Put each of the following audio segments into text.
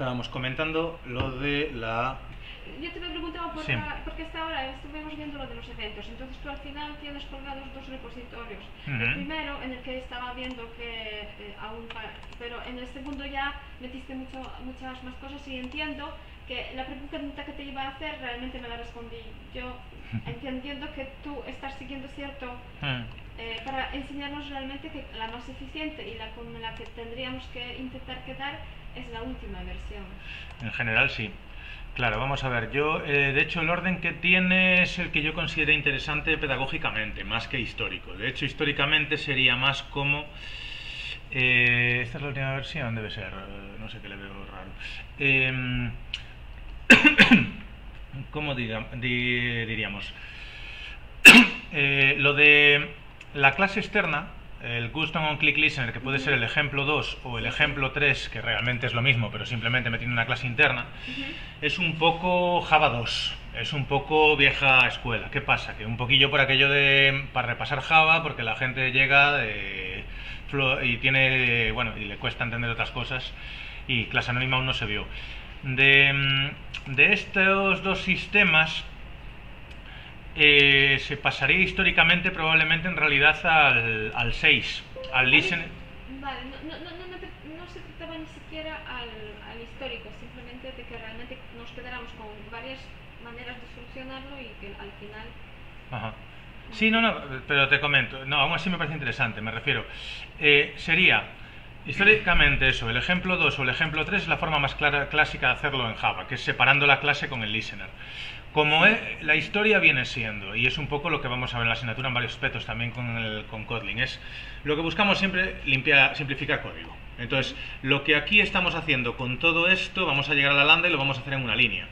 estábamos comentando lo de la yo te me preguntaba por Sí. la- porque hasta ahora estuvimos viendo lo de los eventos, entonces tú al final tienes colgados dos repositorios. El primero en el que estaba viendo que eh, aún, pero en el segundo ya metiste mucho, muchas más cosas y entiendo que la pregunta que te iba a hacer realmente me la respondí yo, entendiendo que tú estás siguiendo cierto. Eh, para enseñarnos realmente que la más eficiente y la con la que tendríamos que intentar quedar es la última versión. En general sí. Claro, vamos a ver. Yo, eh, de hecho, el orden que tiene es el que yo consideré interesante pedagógicamente, más que histórico. De hecho, históricamente sería más como... eh, esta es la última versión, debe ser. eh, no sé qué le veo raro. Em, ¿Cómo diga- di- diríamos? Lo de la clase externa, el custom on click listener, que puede ser el ejemplo 2 o el ejemplo 3, que realmente es lo mismo, pero simplemente metiendo una clase interna, es un poco Java 2, es un poco vieja escuela. ¿Qué pasa? Que un poquillo por aquello de para repasar Java, porque la gente llega de y tiene, bueno, y le cuesta entender otras cosas y clase anónima aún no se vio. De, de estos dos sistemas eh, se pasaría históricamente probablemente en realidad al, al 6, al listen... Vale, no, no, no, no, se trataba ni siquiera al, al histórico, simplemente de que realmente nos quedáramos con varias maneras de solucionarlo y que al final... Ajá. Sí, no, no, pero te comento. No, aún así me parece interesante, me refiero. Eh, sería, históricamente eso, el ejemplo 2 o el ejemplo 3 es la forma más clara, clásica de hacerlo en Java, que es separando la clase con el listener. Como eh, la historia viene siendo, y es un poco lo que vamos a ver en la asignatura en varios aspectos también con, el, con Kotlin, es lo que buscamos siempre limpiar, simplificar código. Entonces, lo que aquí estamos haciendo con todo esto, vamos a llegar a la lambda y lo vamos a hacer en una línea.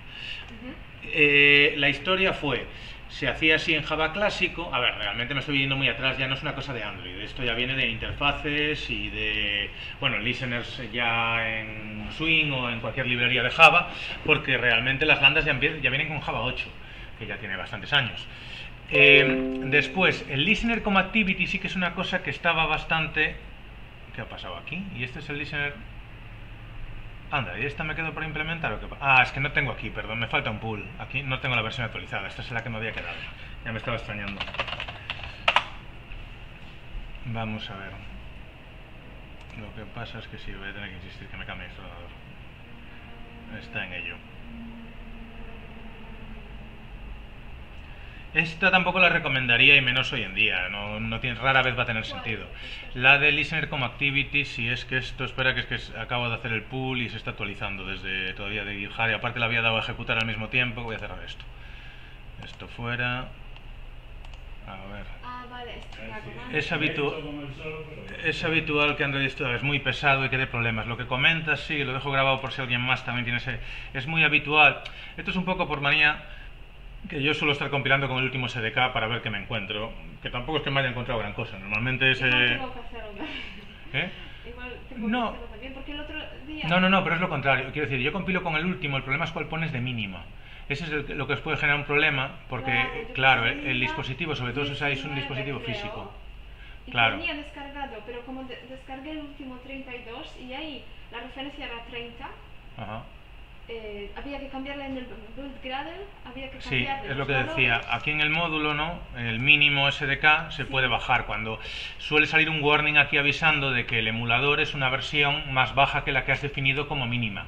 Eh, la historia fue, se hacía así en Java clásico, a ver, realmente me estoy yendo muy atrás, ya no es una cosa de Android, esto ya viene de interfaces y de, bueno, listeners ya en Swing o en cualquier librería de Java, porque realmente las empie- ya vienen con Java 8, que ya tiene bastantes años. Eh, después, el listener como activity sí que es una cosa que estaba bastante... ¿Qué ha pasado aquí? ¿Y este es el listener Anda, ¿y esta me quedo por implementar o qué Ah, es que no tengo aquí, perdón, me falta un pool. Aquí no tengo la versión actualizada, esta es la que me había quedado. Ya me estaba extrañando. Vamos a ver. Lo que pasa es que sí, voy a tener que insistir que me cambie el explorador. Está en ello. Esta tampoco la recomendaría y menos hoy en día, no, no tiene, rara vez va a tener sentido. La de Listener como Activity, si es que esto, espera que es que es- acabo de hacer el pool y se está actualizando desde todavía de GitHub y aparte le había dado a ejecutar al mismo tiempo, voy a cerrar esto. Esto fuera. A ver. Ah, vale, Es, habitu- es habitual que Android esto es muy pesado y que dé problemas. Lo que comentas, sí, lo dejo grabado por si alguien más también tiene ese. Es muy habitual. Esto es un poco por manía que yo suelo estar compilando con el último SDK para ver qué me encuentro. Que tampoco es que me haya encontrado gran cosa. Normalmente es. Eh. ¿eh? No. No, no, no, pero es lo contrario. Quiero decir, yo compilo con el último, el problema es cuál pones de mínima. Ese es el- lo que os puede generar un problema, porque, Claro, claro, el, el dispositivo, sobre todo si usáis un 19, dispositivo físico. Y Claro. tenía descargado, pero como de- descargué el último 32 y ahí la referencia era 30, Ajá. Eh, había que cambiarla en el build Gradle, había que Sí, es lo que decía. Aquí en el módulo, ¿no? El mínimo SDK se puede bajar cuando suele salir un warning aquí avisando de que el emulador es una versión más baja que la que has definido como mínima.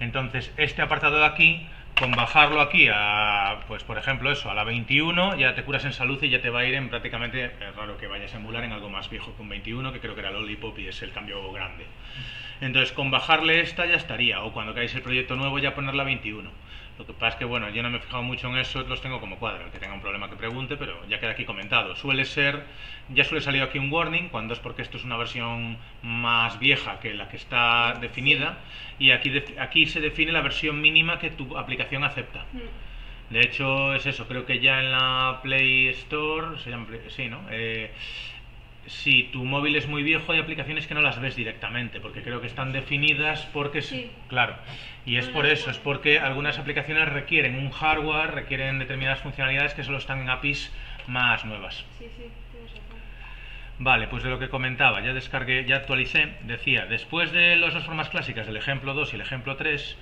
Entonces, este apartado de aquí, con bajarlo aquí a, pues por ejemplo, eso, a la 21, ya te curas en salud y ya te va a ir en prácticamente, es raro que vayas a emular en algo más viejo con 21, que creo que era Lollipop y es el cambio grande. Entonces, con bajarle esta ya estaría, o cuando caéis el proyecto nuevo ya ponerla 21. Lo que pasa es que, bueno, yo no me he fijado mucho en eso, los tengo como cuadro. El que tenga un problema que pregunte, pero ya queda aquí comentado. Suele ser, ya suele salir aquí un warning, cuando es porque esto es una versión más vieja que la que está definida, y aquí, aquí se define la versión mínima que tu aplicación acepta. Mm. De hecho, es eso, creo que ya en la Play Store, se llama sí, ¿no? Eh, si tu móvil es muy viejo, hay aplicaciones que no las ves directamente, porque creo que están definidas porque Sí. claro. Y es por eso, es porque algunas aplicaciones requieren un hardware, requieren determinadas funcionalidades que solo están en APIs más nuevas. Sí, sí. Vale, pues de lo que comentaba, ya descargué, ya actualicé, decía, después de las dos formas clásicas del ejemplo 2 y el ejemplo 3,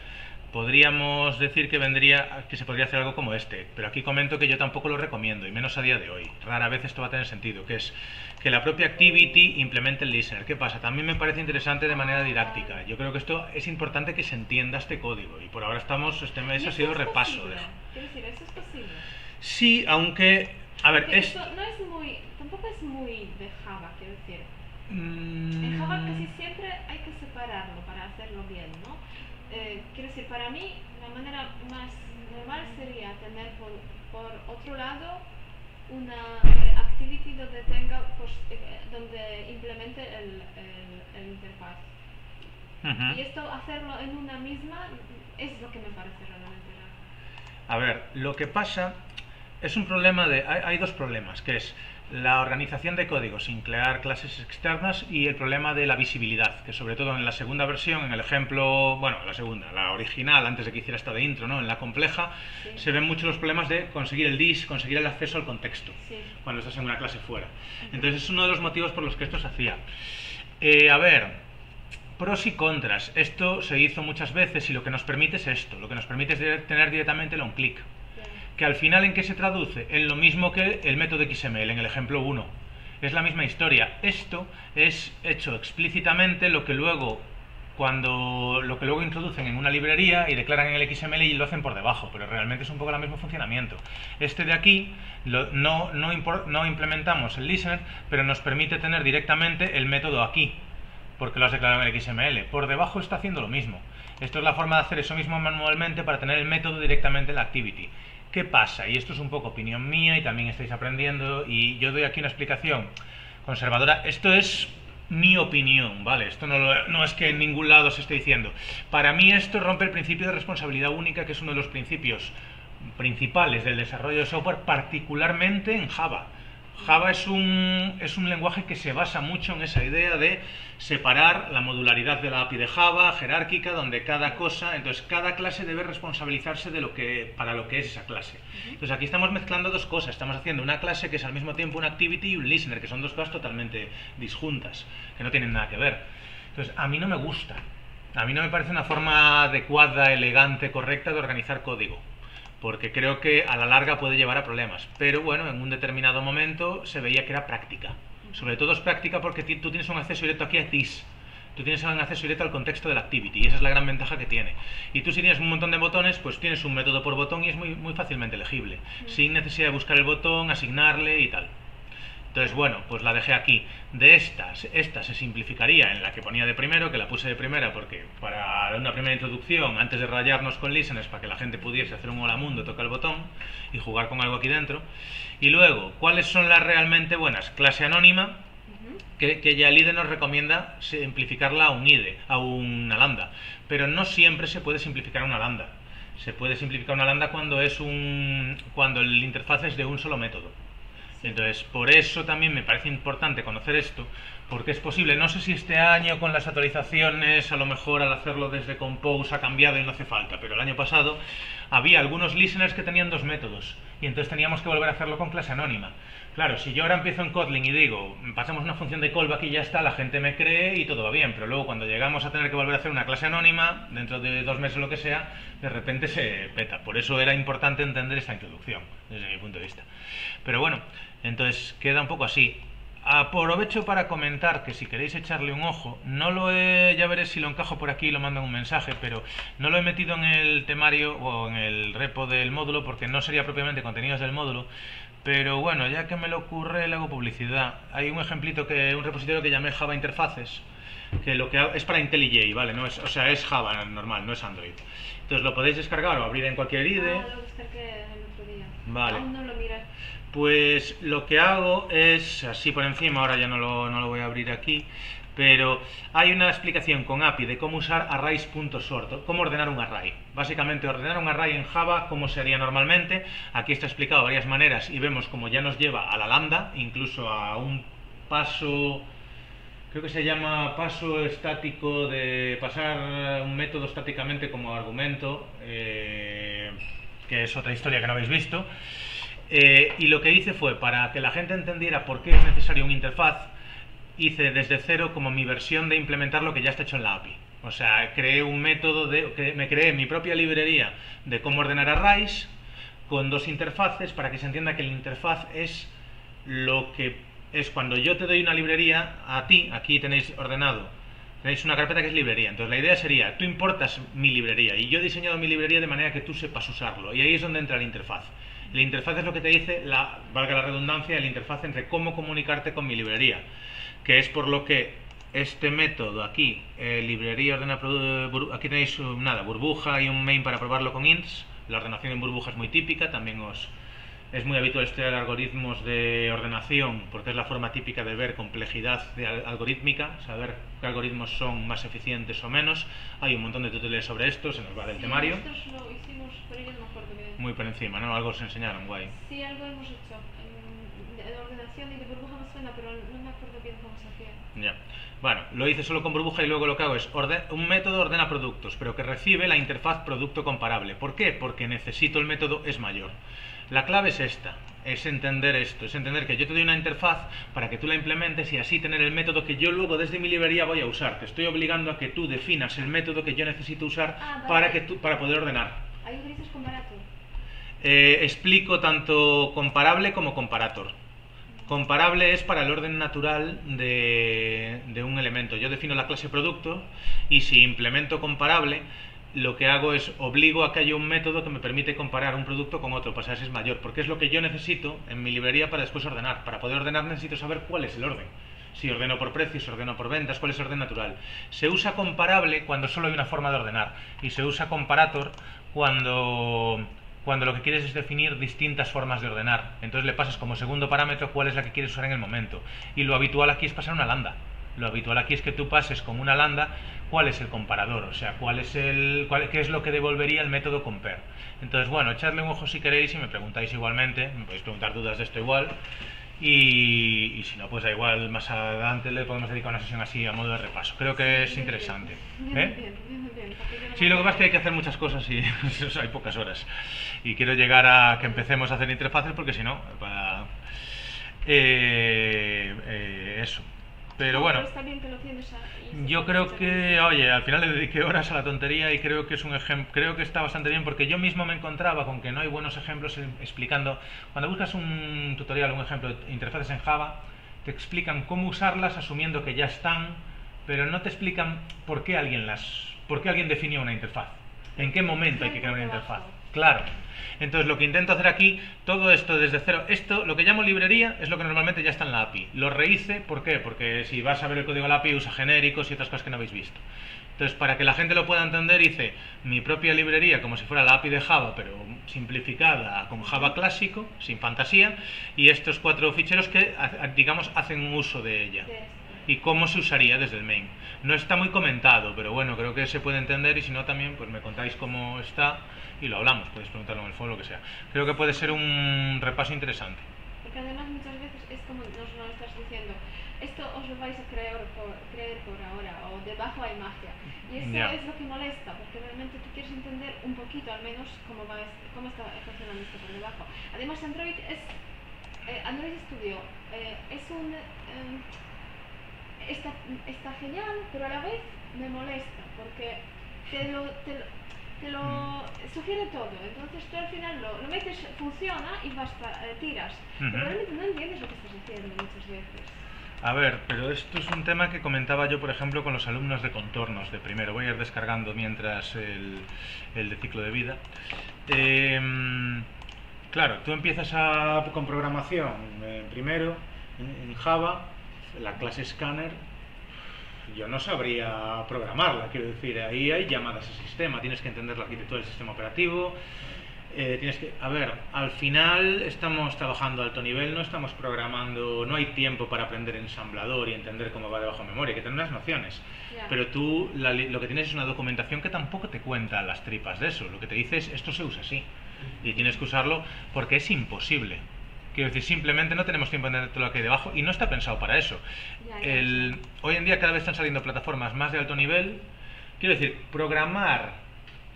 podríamos decir que vendría que se podría hacer algo como este, pero aquí comento que yo tampoco lo recomiendo y menos a día de hoy. Rara vez esto va a tener sentido, que es que la propia activity implemente el listener. ¿Qué pasa? También me parece interesante de manera didáctica. Yo creo que esto es importante que se entienda este código y por ahora estamos este mes ha sido repaso. De... Quiero decir, eso es posible. Sí, aunque a ver, es... esto no es muy tampoco es muy de Java, quiero decir. En Java mm. casi siempre hay que separarlo para hacerlo bien. Eh, quiero decir, para mí la manera más normal sería tener por, por otro lado una eh, activity donde tenga pues, eh, donde implemente el, el, interfaz. Y esto hacerlo en una misma es lo que me parece realmente raro. A ver, lo que pasa es un problema de hay, hay dos problemas, que es la organización de código sin crear clases externas y el problema de la visibilidad, que sobre todo en la segunda versión, en el ejemplo, bueno, la segunda, la original, antes de que hiciera esta de intro, ¿no? en la compleja, se ven muchos los problemas de conseguir el dis, conseguir el acceso al contexto, cuando estás en una clase fuera. Entonces es uno de los motivos por los que esto se hacía. Eh, a ver, pros y contras. Esto se hizo muchas veces y lo que nos permite es esto, lo que nos permite es tener directamente el on-click que al final en qué se traduce? En lo mismo que el método XML, en el ejemplo 1. Es la misma historia. Esto es hecho explícitamente lo que luego cuando lo que luego introducen en una librería y declaran en el XML y lo hacen por debajo, pero realmente es un poco el mismo funcionamiento. Este de aquí no, no, no implementamos el listener, pero nos permite tener directamente el método aquí, porque lo has declarado en el XML. Por debajo está haciendo lo mismo. Esto es la forma de hacer eso mismo manualmente para tener el método directamente en la activity. ¿Qué pasa? Y esto es un poco opinión mía y también estáis aprendiendo y yo doy aquí una explicación conservadora. Esto es mi opinión, ¿vale? Esto no, no, es que en ningún lado se esté diciendo. Para mí esto rompe el principio de responsabilidad única, que es uno de los principios principales del desarrollo de software, particularmente en Java. Java es un, es un lenguaje que se basa mucho en esa idea de separar la modularidad de la API de Java, jerárquica, donde cada cosa, entonces cada clase debe responsabilizarse de lo que, para lo que es esa clase. Entonces aquí estamos mezclando dos cosas, estamos haciendo una clase que es al mismo tiempo una activity y un listener, que son dos cosas totalmente disjuntas, que no tienen nada que ver. Entonces a mí no me gusta, a mí no me parece una forma adecuada, elegante, correcta de organizar código porque creo que a la larga puede llevar a problemas. Pero bueno, en un determinado momento se veía que era práctica. Sobre todo es práctica porque tú tienes un acceso directo aquí a TIS. Tú tienes un acceso directo al contexto de la activity y esa es la gran ventaja que tiene. Y tú si tienes un montón de botones, pues tienes un método por botón y es muy, muy fácilmente legible, sin necesidad de buscar el botón, asignarle y tal. Entonces, bueno, pues la dejé aquí. De estas, esta se simplificaría en la que ponía de primero, que la puse de primera porque para una primera introducción, antes de rayarnos con listeners, para que la gente pudiese hacer un hola mundo, toca el botón y jugar con algo aquí dentro. Y luego, ¿cuáles son las realmente buenas? Clase anónima, que, que, ya el IDE nos recomienda simplificarla a un IDE, a una lambda. Pero no siempre se puede simplificar una lambda. Se puede simplificar una lambda cuando es un cuando el interfaz es de un solo método. Entonces, por eso también me parece importante conocer esto, porque es posible, no sé si este año con las actualizaciones, a lo mejor al hacerlo desde Compose ha cambiado y no hace falta, pero el año pasado había algunos listeners que tenían dos métodos, y entonces teníamos que volver a hacerlo con clase anónima. Claro, si yo ahora empiezo en Kotlin y digo, pasamos una función de callback y ya está, la gente me cree y todo va bien, pero luego cuando llegamos a tener que volver a hacer una clase anónima, dentro de dos meses o lo que sea, de repente se peta. Por eso era importante entender esta introducción, desde mi punto de vista. Pero bueno, entonces queda un poco así. Aprovecho para comentar que si queréis echarle un ojo, no lo he, ya veré si lo encajo por aquí y lo mando en un mensaje, pero no lo he metido en el temario o en el repo del módulo porque no sería propiamente contenidos del módulo, pero bueno, ya que me lo ocurre, le hago publicidad. Hay un ejemplito que, un repositorio que llamé Java Interfaces, que lo que es para IntelliJ, ¿vale? No es, o sea, es Java normal, no es Android. Entonces lo podéis descargar o abrir en cualquier IDE. Ah, lo descargué el otro día. Vale. Aún no lo miré. Pues lo que hago es, así por encima, ahora ya no lo, no lo voy a abrir aquí, pero hay una explicación con API de cómo usar arrays.sort, cómo ordenar un array. Básicamente ordenar un array en Java, como sería normalmente. Aquí está explicado de varias maneras y vemos cómo ya nos lleva a la lambda, incluso a un paso, creo que se llama paso estático de pasar un método estáticamente como argumento, eh, que es otra historia que no habéis visto. Eh, y lo que hice fue, para que la gente entendiera por qué es necesario un interfaz, hice desde cero como mi versión de implementar lo que ya está hecho en la API. O sea, creé un método de. me creé mi propia librería de cómo ordenar arrays con dos interfaces para que se entienda que la interfaz es lo que es cuando yo te doy una librería a ti, aquí tenéis ordenado, tenéis una carpeta que es librería. Entonces la idea sería, tú importas mi librería y yo he diseñado mi librería de manera que tú sepas usarlo. Y ahí es donde entra la interfaz. La interfaz es lo que te dice, la, valga la redundancia, la interfaz entre cómo comunicarte con mi librería. Que es por lo que este método aquí, eh, librería ordena, aquí tenéis nada, burbuja y un main para probarlo con ints la ordenación en burbuja es muy típica, también os, es muy habitual estudiar algoritmos de ordenación porque es la forma típica de ver complejidad de algorítmica, saber qué algoritmos son más eficientes o menos. Hay un montón de tutoriales sobre esto, se nos va del temario. Nosotros lo hicimos, pero yo no me acuerdo bien. Muy por encima, ¿no? Algo os enseñaron, guay. Sí, algo hemos hecho. De ordenación y de burbuja me suena, pero no me acuerdo bien cómo se hacía. Ya. Bueno, lo hice solo con burbuja y luego lo que hago es un método ordena productos, pero que recibe la interfaz producto comparable. ¿Por qué? Porque necesito el método es mayor. La clave es esta, es entender esto, es entender que yo te doy una interfaz para que tú la implementes y así tener el método que yo luego desde mi librería voy a usar. Te estoy obligando a que tú definas el método que yo necesito usar Ah, para, que tú, para poder ordenar. Ahí utilizas comparator. Eh, explico tanto comparable como comparator. Comparable es para el orden natural de, un elemento. Yo defino la clase producto y si implemento comparable, lo que hago es obligo a que haya un método que me permite comparar un producto con otro, si es mayor, porque es lo que yo necesito en mi librería para después ordenar. Para poder ordenar necesito saber cuál es el orden. Si ordeno por precios, ordeno por ventas, cuál es el orden natural. Se usa comparable cuando solo hay una forma de ordenar y se usa comparator cuando cuando lo que quieres es definir distintas formas de ordenar. Entonces le pasas como segundo parámetro cuál es la que quieres usar en el momento. Y lo habitual aquí es pasar una lambda. Lo habitual aquí es que tú pases con una lambda cuál es el comparador, o sea, cuál es el, cuál, qué es lo que devolvería el método compare. Entonces, bueno, echadle un ojo si queréis y me preguntáis igualmente, me podéis preguntar dudas de esto igual. Y, y si no, pues da igual, más adelante le podemos dedicar una sesión así a modo de repaso. Creo que es interesante. Bien, ¿eh? Sí, lo que pasa es que hay que hacer muchas cosas y o sea, hay pocas horas. Y quiero llegar a que empecemos a hacer interfaces porque si no, para... eh, eh, eso. Pero No, bueno, está bien que lo tienes ahí. Yo creo que, oye, al final le dediqué horas a la tontería y creo que es un ejemplo, creo que está bastante bien porque yo mismo me encontraba con que no hay buenos ejemplos explicando, cuando buscas un tutorial, un ejemplo de interfaces en Java, te explican cómo usarlas asumiendo que ya están, pero no te explican por qué alguien las, por qué alguien definió una interfaz, en qué momento hay que crear una interfaz. Claro. Entonces lo que intento hacer aquí, todo esto desde cero, esto, lo que llamo librería, es lo que normalmente ya está en la API. Lo rehice, ¿por qué? Porque si vas a ver el código de la API usa genéricos y otras cosas que no habéis visto. Entonces, para que la gente lo pueda entender, hice mi propia librería como si fuera la API de Java, pero simplificada con Java clásico, sin fantasía, y estos cuatro ficheros que, digamos, hacen un uso de ella y cómo se usaría desde el main. No está muy comentado, pero bueno, creo que se puede entender y si no también pues me contáis cómo está y lo hablamos, podéis preguntarlo en el foro, lo que sea. Creo que puede ser un repaso interesante. Porque además muchas veces es como nos lo estás diciendo, esto os lo vais a creer por, creer por ahora, o debajo hay magia. Y eso es lo que molesta, porque realmente tú quieres entender un poquito al menos cómo, va, cómo está funcionando esto por debajo. Además Android es, eh, Android Studio eh, es un... em, está, está genial, pero a la vez me molesta, porque te lo... Te lo te lo sugiere todo, entonces tú al final lo, lo metes, funciona y basta, eh, tiras. Pero realmente no entiendes lo que estás haciendo muchas veces. A ver, pero esto es un tema que comentaba yo, por ejemplo, con los alumnos de contornos de primero. Voy a ir descargando mientras el, el de ciclo de vida. Em, claro, tú empiezas a, con programación eh, primero en, en Java, la clase scanner. Yo no sabría programarla, quiero decir, ahí hay llamadas a sistema, tienes que entender la arquitectura del sistema operativo, eh, tienes que, a ver, al final estamos trabajando a alto nivel, no estamos programando, no hay tiempo para aprender ensamblador y entender cómo va debajo de memoria, hay que tener unas nociones. Pero tú la lo que tienes es una documentación que tampoco te cuenta las tripas de eso, lo que te dice es esto se usa así y tienes que usarlo porque es imposible. Quiero decir, simplemente no tenemos tiempo de entender todo lo que hay debajo y no está pensado para eso. Ya, ya, El- sí. hoy en día cada vez están saliendo plataformas más de alto nivel. Quiero decir, programar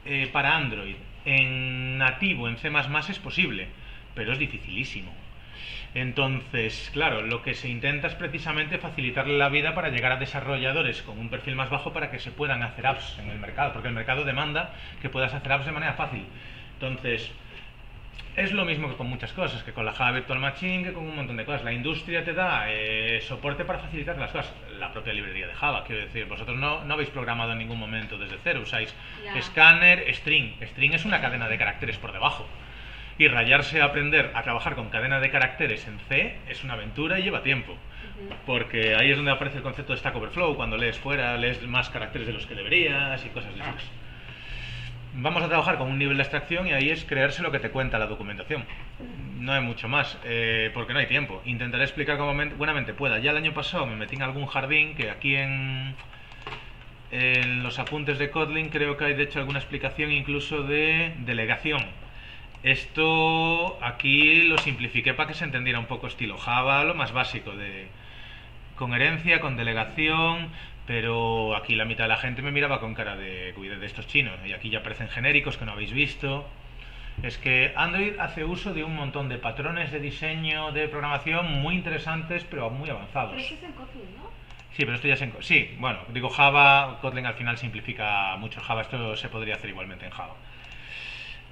eh, para Android en nativo, en C++ es posible, pero es dificilísimo. Entonces, claro, lo que se intenta es precisamente facilitarle la vida para llegar a desarrolladores con un perfil más bajo para que se puedan hacer apps en el mercado, porque el mercado demanda que puedas hacer apps de manera fácil. Entonces, es lo mismo que con muchas cosas, que con la Java Virtual Machine, que con un montón de cosas. La industria te da eh, soporte para facilitar las cosas. La propia librería de Java, quiero decir, vosotros no, no habéis programado en ningún momento desde cero, usáis Ya. scanner, string. String es una cadena de caracteres por debajo. Y rayarse a aprender a trabajar con cadena de caracteres en C es una aventura y lleva tiempo. Porque ahí es donde aparece el concepto de Stack Overflow, cuando lees fuera, lees más caracteres de los que deberías y cosas de esas. Vamos a trabajar con un nivel de abstracción y ahí es creerse lo que te cuenta la documentación. No hay mucho más, eh, porque no hay tiempo. Intentaré explicar como men- buenamente pueda. Ya el año pasado me metí en algún jardín que aquí en, en los apuntes de Kotlin creo que hay de hecho alguna explicación incluso de delegación. Esto aquí lo simplifiqué para que se entendiera un poco estilo Java, lo más básico de con herencia, con delegación, pero aquí la mitad de la gente me miraba con cara de cuide de estos chinos y aquí ya aparecen genéricos que no habéis visto. Es que Android hace uso de un montón de patrones de diseño, de programación muy interesantes, pero muy avanzados. Pero eso es en Kotlin, ¿no? Sí, pero esto ya se... enco- Sí, bueno, digo Java, Kotlin al final simplifica mucho Java, esto se podría hacer igualmente en Java.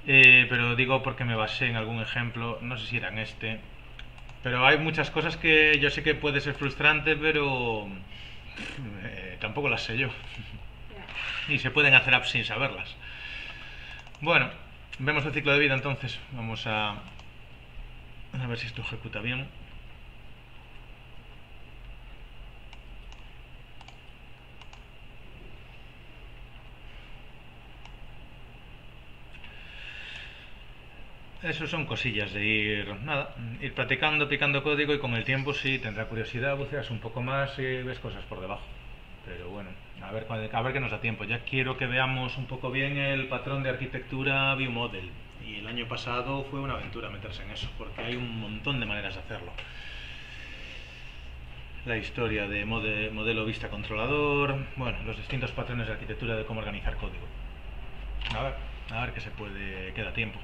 Eh, pero digo porque me basé en algún ejemplo, no sé si era en este, pero hay muchas cosas que yo sé que puede ser frustrante, pero eh, tampoco las sé yo. Y se pueden hacer apps sin saberlas. Bueno, vemos el ciclo de vida entonces. Vamos a, a ver si esto ejecuta bien. Eso son cosillas de ir, nada, ir practicando, picando código y con el tiempo sí tendrá curiosidad, buceas un poco más y ves cosas por debajo. Pero bueno, a ver, a ver qué nos da tiempo. Ya quiero que veamos un poco bien el patrón de arquitectura ViewModel. Y el año pasado fue una aventura meterse en eso, porque hay un montón de maneras de hacerlo. La historia de mode- modelo vista controlador, bueno, los distintos patrones de arquitectura de cómo organizar código. A ver, a ver qué se puede, queda tiempo.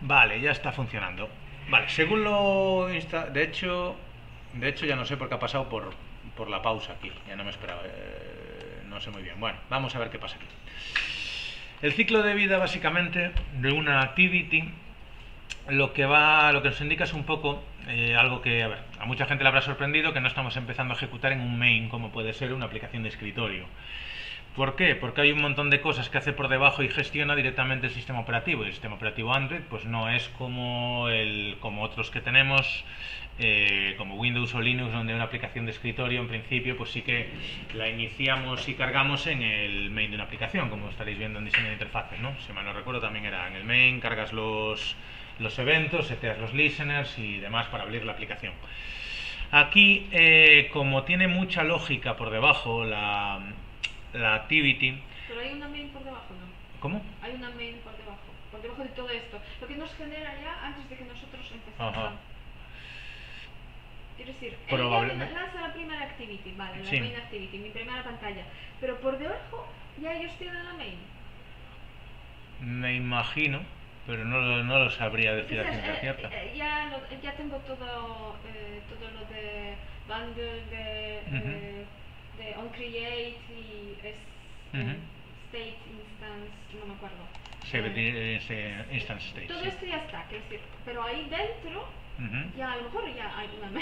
Vale, ya está funcionando. Vale, según lo insta... De hecho, de hecho ya no sé por qué ha pasado por, por la pausa aquí. Ya no me esperaba. eh, no sé muy bien. Bueno, vamos a ver qué pasa aquí. El ciclo de vida básicamente de una activity lo que va lo que nos indica es un poco eh, algo que a ver a mucha gente le habrá sorprendido que no estamos empezando a ejecutar en un main como puede ser una aplicación de escritorio ¿Por qué? Porque hay un montón de cosas que hace por debajo y gestiona directamente el sistema operativo. Y el sistema operativo Android pues no es como, el, como otros que tenemos, eh, como Windows o Linux, donde una aplicación de escritorio en principio pues sí que la iniciamos y cargamos en el main de una aplicación, como estaréis viendo en diseño de interfaces. ¿no? Si mal no recuerdo también era en el main, cargas los, los eventos, seteas los listeners y demás para abrir la aplicación. Aquí, eh, como tiene mucha lógica por debajo la, la activity, Pero hay una main por debajo, ¿no? ¿cómo? Hay una main por debajo, por debajo de todo esto. Lo que nos genera ya antes de que nosotros empecemos. Ajá. Quiero decir, Probablemente. lanza la primera activity, vale, la Sí. main activity, mi primera pantalla. Pero por debajo ya ellos tienen la main. Me imagino, pero no, lo- no lo sabría decir a Entonces, ciencia eh, cierta. eh, ya, lo- ya tengo todo, eh, todo lo de bundle, de, eh, de onCreate y es, Ujú. eh, state instance, no me acuerdo. Se ve Eh, ese instance state. todo sí. esto ya está, quiero decir, pero ahí dentro Ujú. ya a lo mejor ya hay una.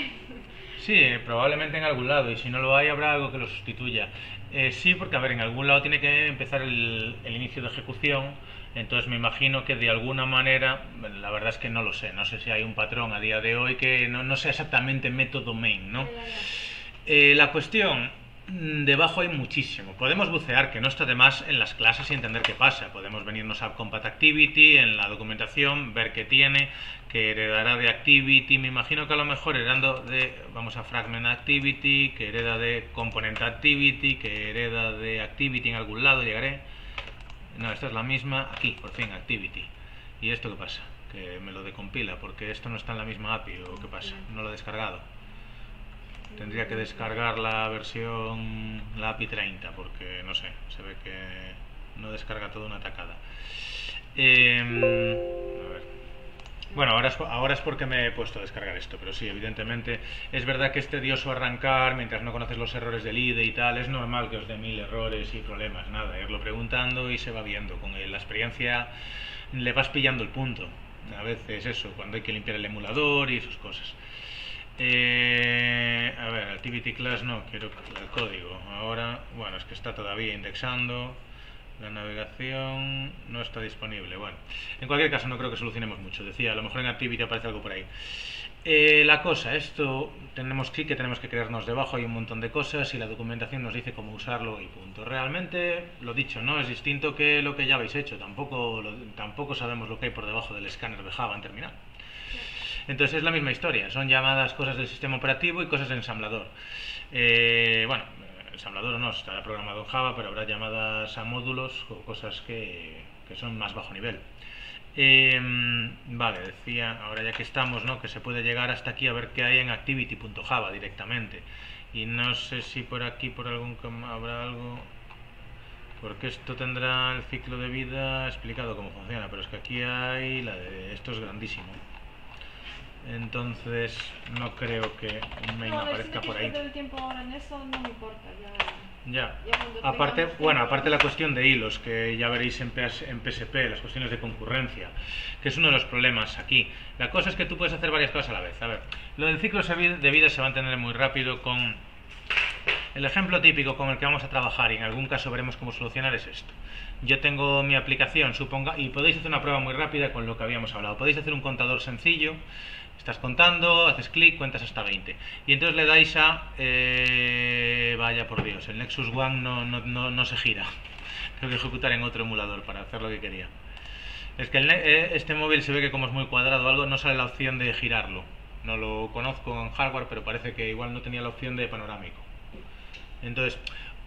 Sí, eh, probablemente en algún lado, y si no lo hay, habrá algo que lo sustituya. Eh, sí, porque a ver, en algún lado tiene que empezar el, el inicio de ejecución, entonces me imagino que de alguna manera, la verdad es que no lo sé, no sé si hay un patrón a día de hoy que no, no sea exactamente método main, ¿no? Eh, la cuestión, debajo hay muchísimo. Podemos bucear, que no está de más en las clases y entender qué pasa. Podemos venirnos a Compat Activity, en la documentación, ver qué tiene, que heredará de Activity. Me imagino que a lo mejor heredando de, vamos a Fragment Activity, que hereda de Component Activity, que hereda de Activity en algún lado, llegaré. No, esta es la misma, aquí, por fin, Activity. ¿Y esto qué pasa? Que me lo decompila, porque esto no está en la misma API, ¿o qué pasa? No lo he descargado. Tendría que descargar la versión, la API 30, porque no sé, se ve que no descarga toda una tacada. Em. Bueno, ahora es, ahora es porque me he puesto a descargar esto, pero sí, evidentemente es verdad que es tedioso arrancar mientras no conoces los errores del IDE y tal. Es normal que os dé mil errores y problemas, nada, irlo preguntando y se va viendo. Con la experiencia le vas pillando el punto. A veces eso, cuando hay que limpiar el emulador y esas cosas. Eh, a ver, Activity Class no, quiero el código. Ahora, bueno, es que está todavía indexando. La navegación no está disponible. Bueno, en cualquier caso no creo que solucionemos mucho. Decía, a lo mejor en Activity aparece algo por ahí. Eh, la cosa, esto tenemos que, que tenemos que crearnos debajo, hay un montón de cosas y la documentación nos dice cómo usarlo y punto. Realmente, lo dicho, no es distinto que lo que ya habéis hecho, tampoco, tampoco sabemos lo que hay por debajo del escáner de Java en terminal. Entonces es la misma historia, son llamadas cosas del sistema operativo y cosas de ensamblador. Eh, bueno, ensamblador no, estará programado en Java, pero habrá llamadas a módulos o cosas que, son más bajo nivel. Eh, vale, decía, ahora ya que estamos, ¿no? Que se puede llegar hasta aquí a ver qué hay en activity.java directamente. Y no sé si por aquí, por algún habrá algo... Porque esto tendrá el ciclo de vida explicado cómo funciona, pero es que aquí hay la de... Esto es grandísimo. Entonces no creo que un main No, a ver, si aparezca por ahí. el tiempo ahora en eso, no me importa. Ya. Ya. Ya cuando Aparte, bueno, aparte la cuestión de hilos, que ya veréis en, en PSP, las cuestiones de concurrencia, que es uno de los problemas aquí. La cosa es que tú puedes hacer varias cosas a la vez. A ver, lo del ciclo de vida se va a entender muy rápido con el ejemplo típico con el que vamos a trabajar y en algún caso veremos cómo solucionar es esto. Yo tengo mi aplicación, suponga, y podéis hacer una prueba muy rápida con lo que habíamos hablado. Podéis hacer un contador sencillo, estás contando, haces clic, cuentas hasta 20. Y entonces le dais a... eh, vaya por Dios, el Nexus One no, no, no, no se gira. Tengo que ejecutar en otro emulador para hacer lo que quería. Es que eh, este móvil se ve que como es muy cuadrado o algo, no sale la opción de girarlo. No lo conozco en hardware, pero parece que igual no tenía la opción de panorámico. Entonces,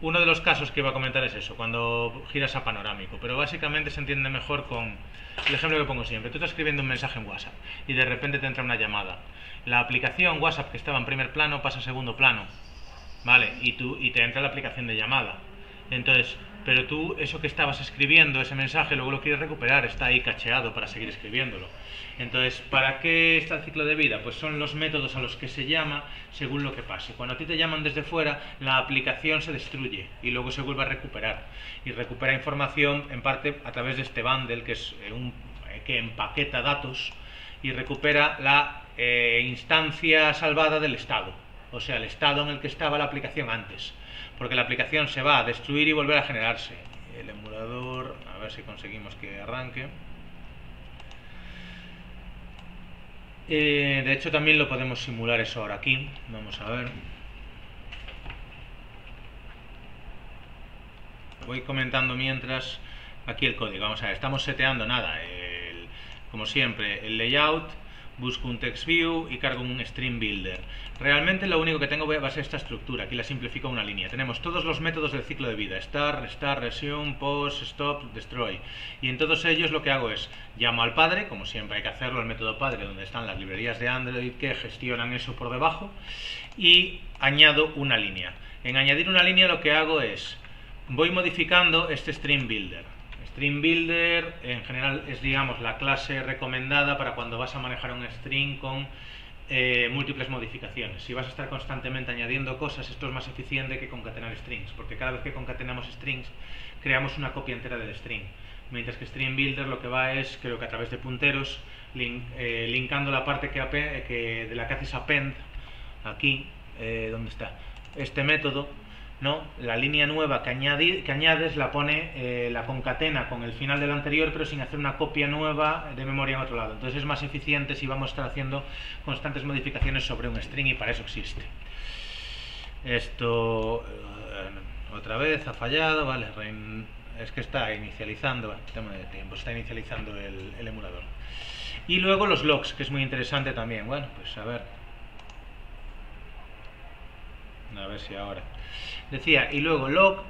uno de los casos que iba a comentar es eso, cuando giras a panorámico, pero básicamente se entiende mejor con el ejemplo que pongo siempre. Tú estás escribiendo un mensaje en WhatsApp y de repente te entra una llamada. La aplicación WhatsApp que estaba en primer plano pasa a segundo plano, ¿vale? Y, tú, y te entra la aplicación de llamada. Entonces, pero tú eso que estabas escribiendo, ese mensaje, luego lo quieres recuperar, está ahí cacheado para seguir escribiéndolo. Entonces, ¿para qué está el ciclo de vida? Pues son los métodos a los que se llama según lo que pase. Cuando a ti te llaman desde fuera, la aplicación se destruye y luego se vuelve a recuperar. Y recupera información en parte a través de este bundle, que es eh, un eh, que empaqueta datos y recupera la eh, instancia salvada del estado. O sea, el estado en el que estaba la aplicación antes. Porque la aplicación se va a destruir y volver a generarse. El emulador, a ver si conseguimos que arranque. Eh, de hecho, también lo podemos simular eso ahora aquí. Vamos a ver. Voy comentando mientras aquí el código. Vamos a ver, estamos seteando nada. el- como siempre, el layout. Busco un text view y cargo un stream builder. Realmente lo único que tengo va a ser esta estructura. Aquí la simplifico una línea. Tenemos todos los métodos del ciclo de vida. Start, restart, resume, pause, stop, destroy. Y en todos ellos lo que hago es llamo al padre, como siempre hay que hacerlo, el método padre, donde están las librerías de Android que gestionan eso por debajo. Y añado una línea. En añadir una línea lo que hago es voy modificando este stream builder. Stream Builder en general es digamos la clase recomendada para cuando vas a manejar un string con eh, múltiples modificaciones. Si vas a estar constantemente añadiendo cosas, esto es más eficiente que concatenar strings, porque cada vez que concatenamos strings creamos una copia entera del string. Mientras que Stream Builder lo que va es, creo que a través de punteros, link- eh, linkando la parte que, que- de la que haces append, aquí, eh, ¿dónde está? Este método, ¿no? La línea nueva que, que añades la pone, eh, la concatena con el final del anterior, pero sin hacer una copia nueva de memoria en otro lado. Entonces es más eficiente si vamos a estar haciendo constantes modificaciones sobre un string y para eso existe. Esto eh, otra vez ha fallado, vale, es que está inicializando, tiempo, está inicializando el, el emulador. Y luego los logs, que es muy interesante también. Bueno, pues a ver. A ver si ahora. Decía, y luego log,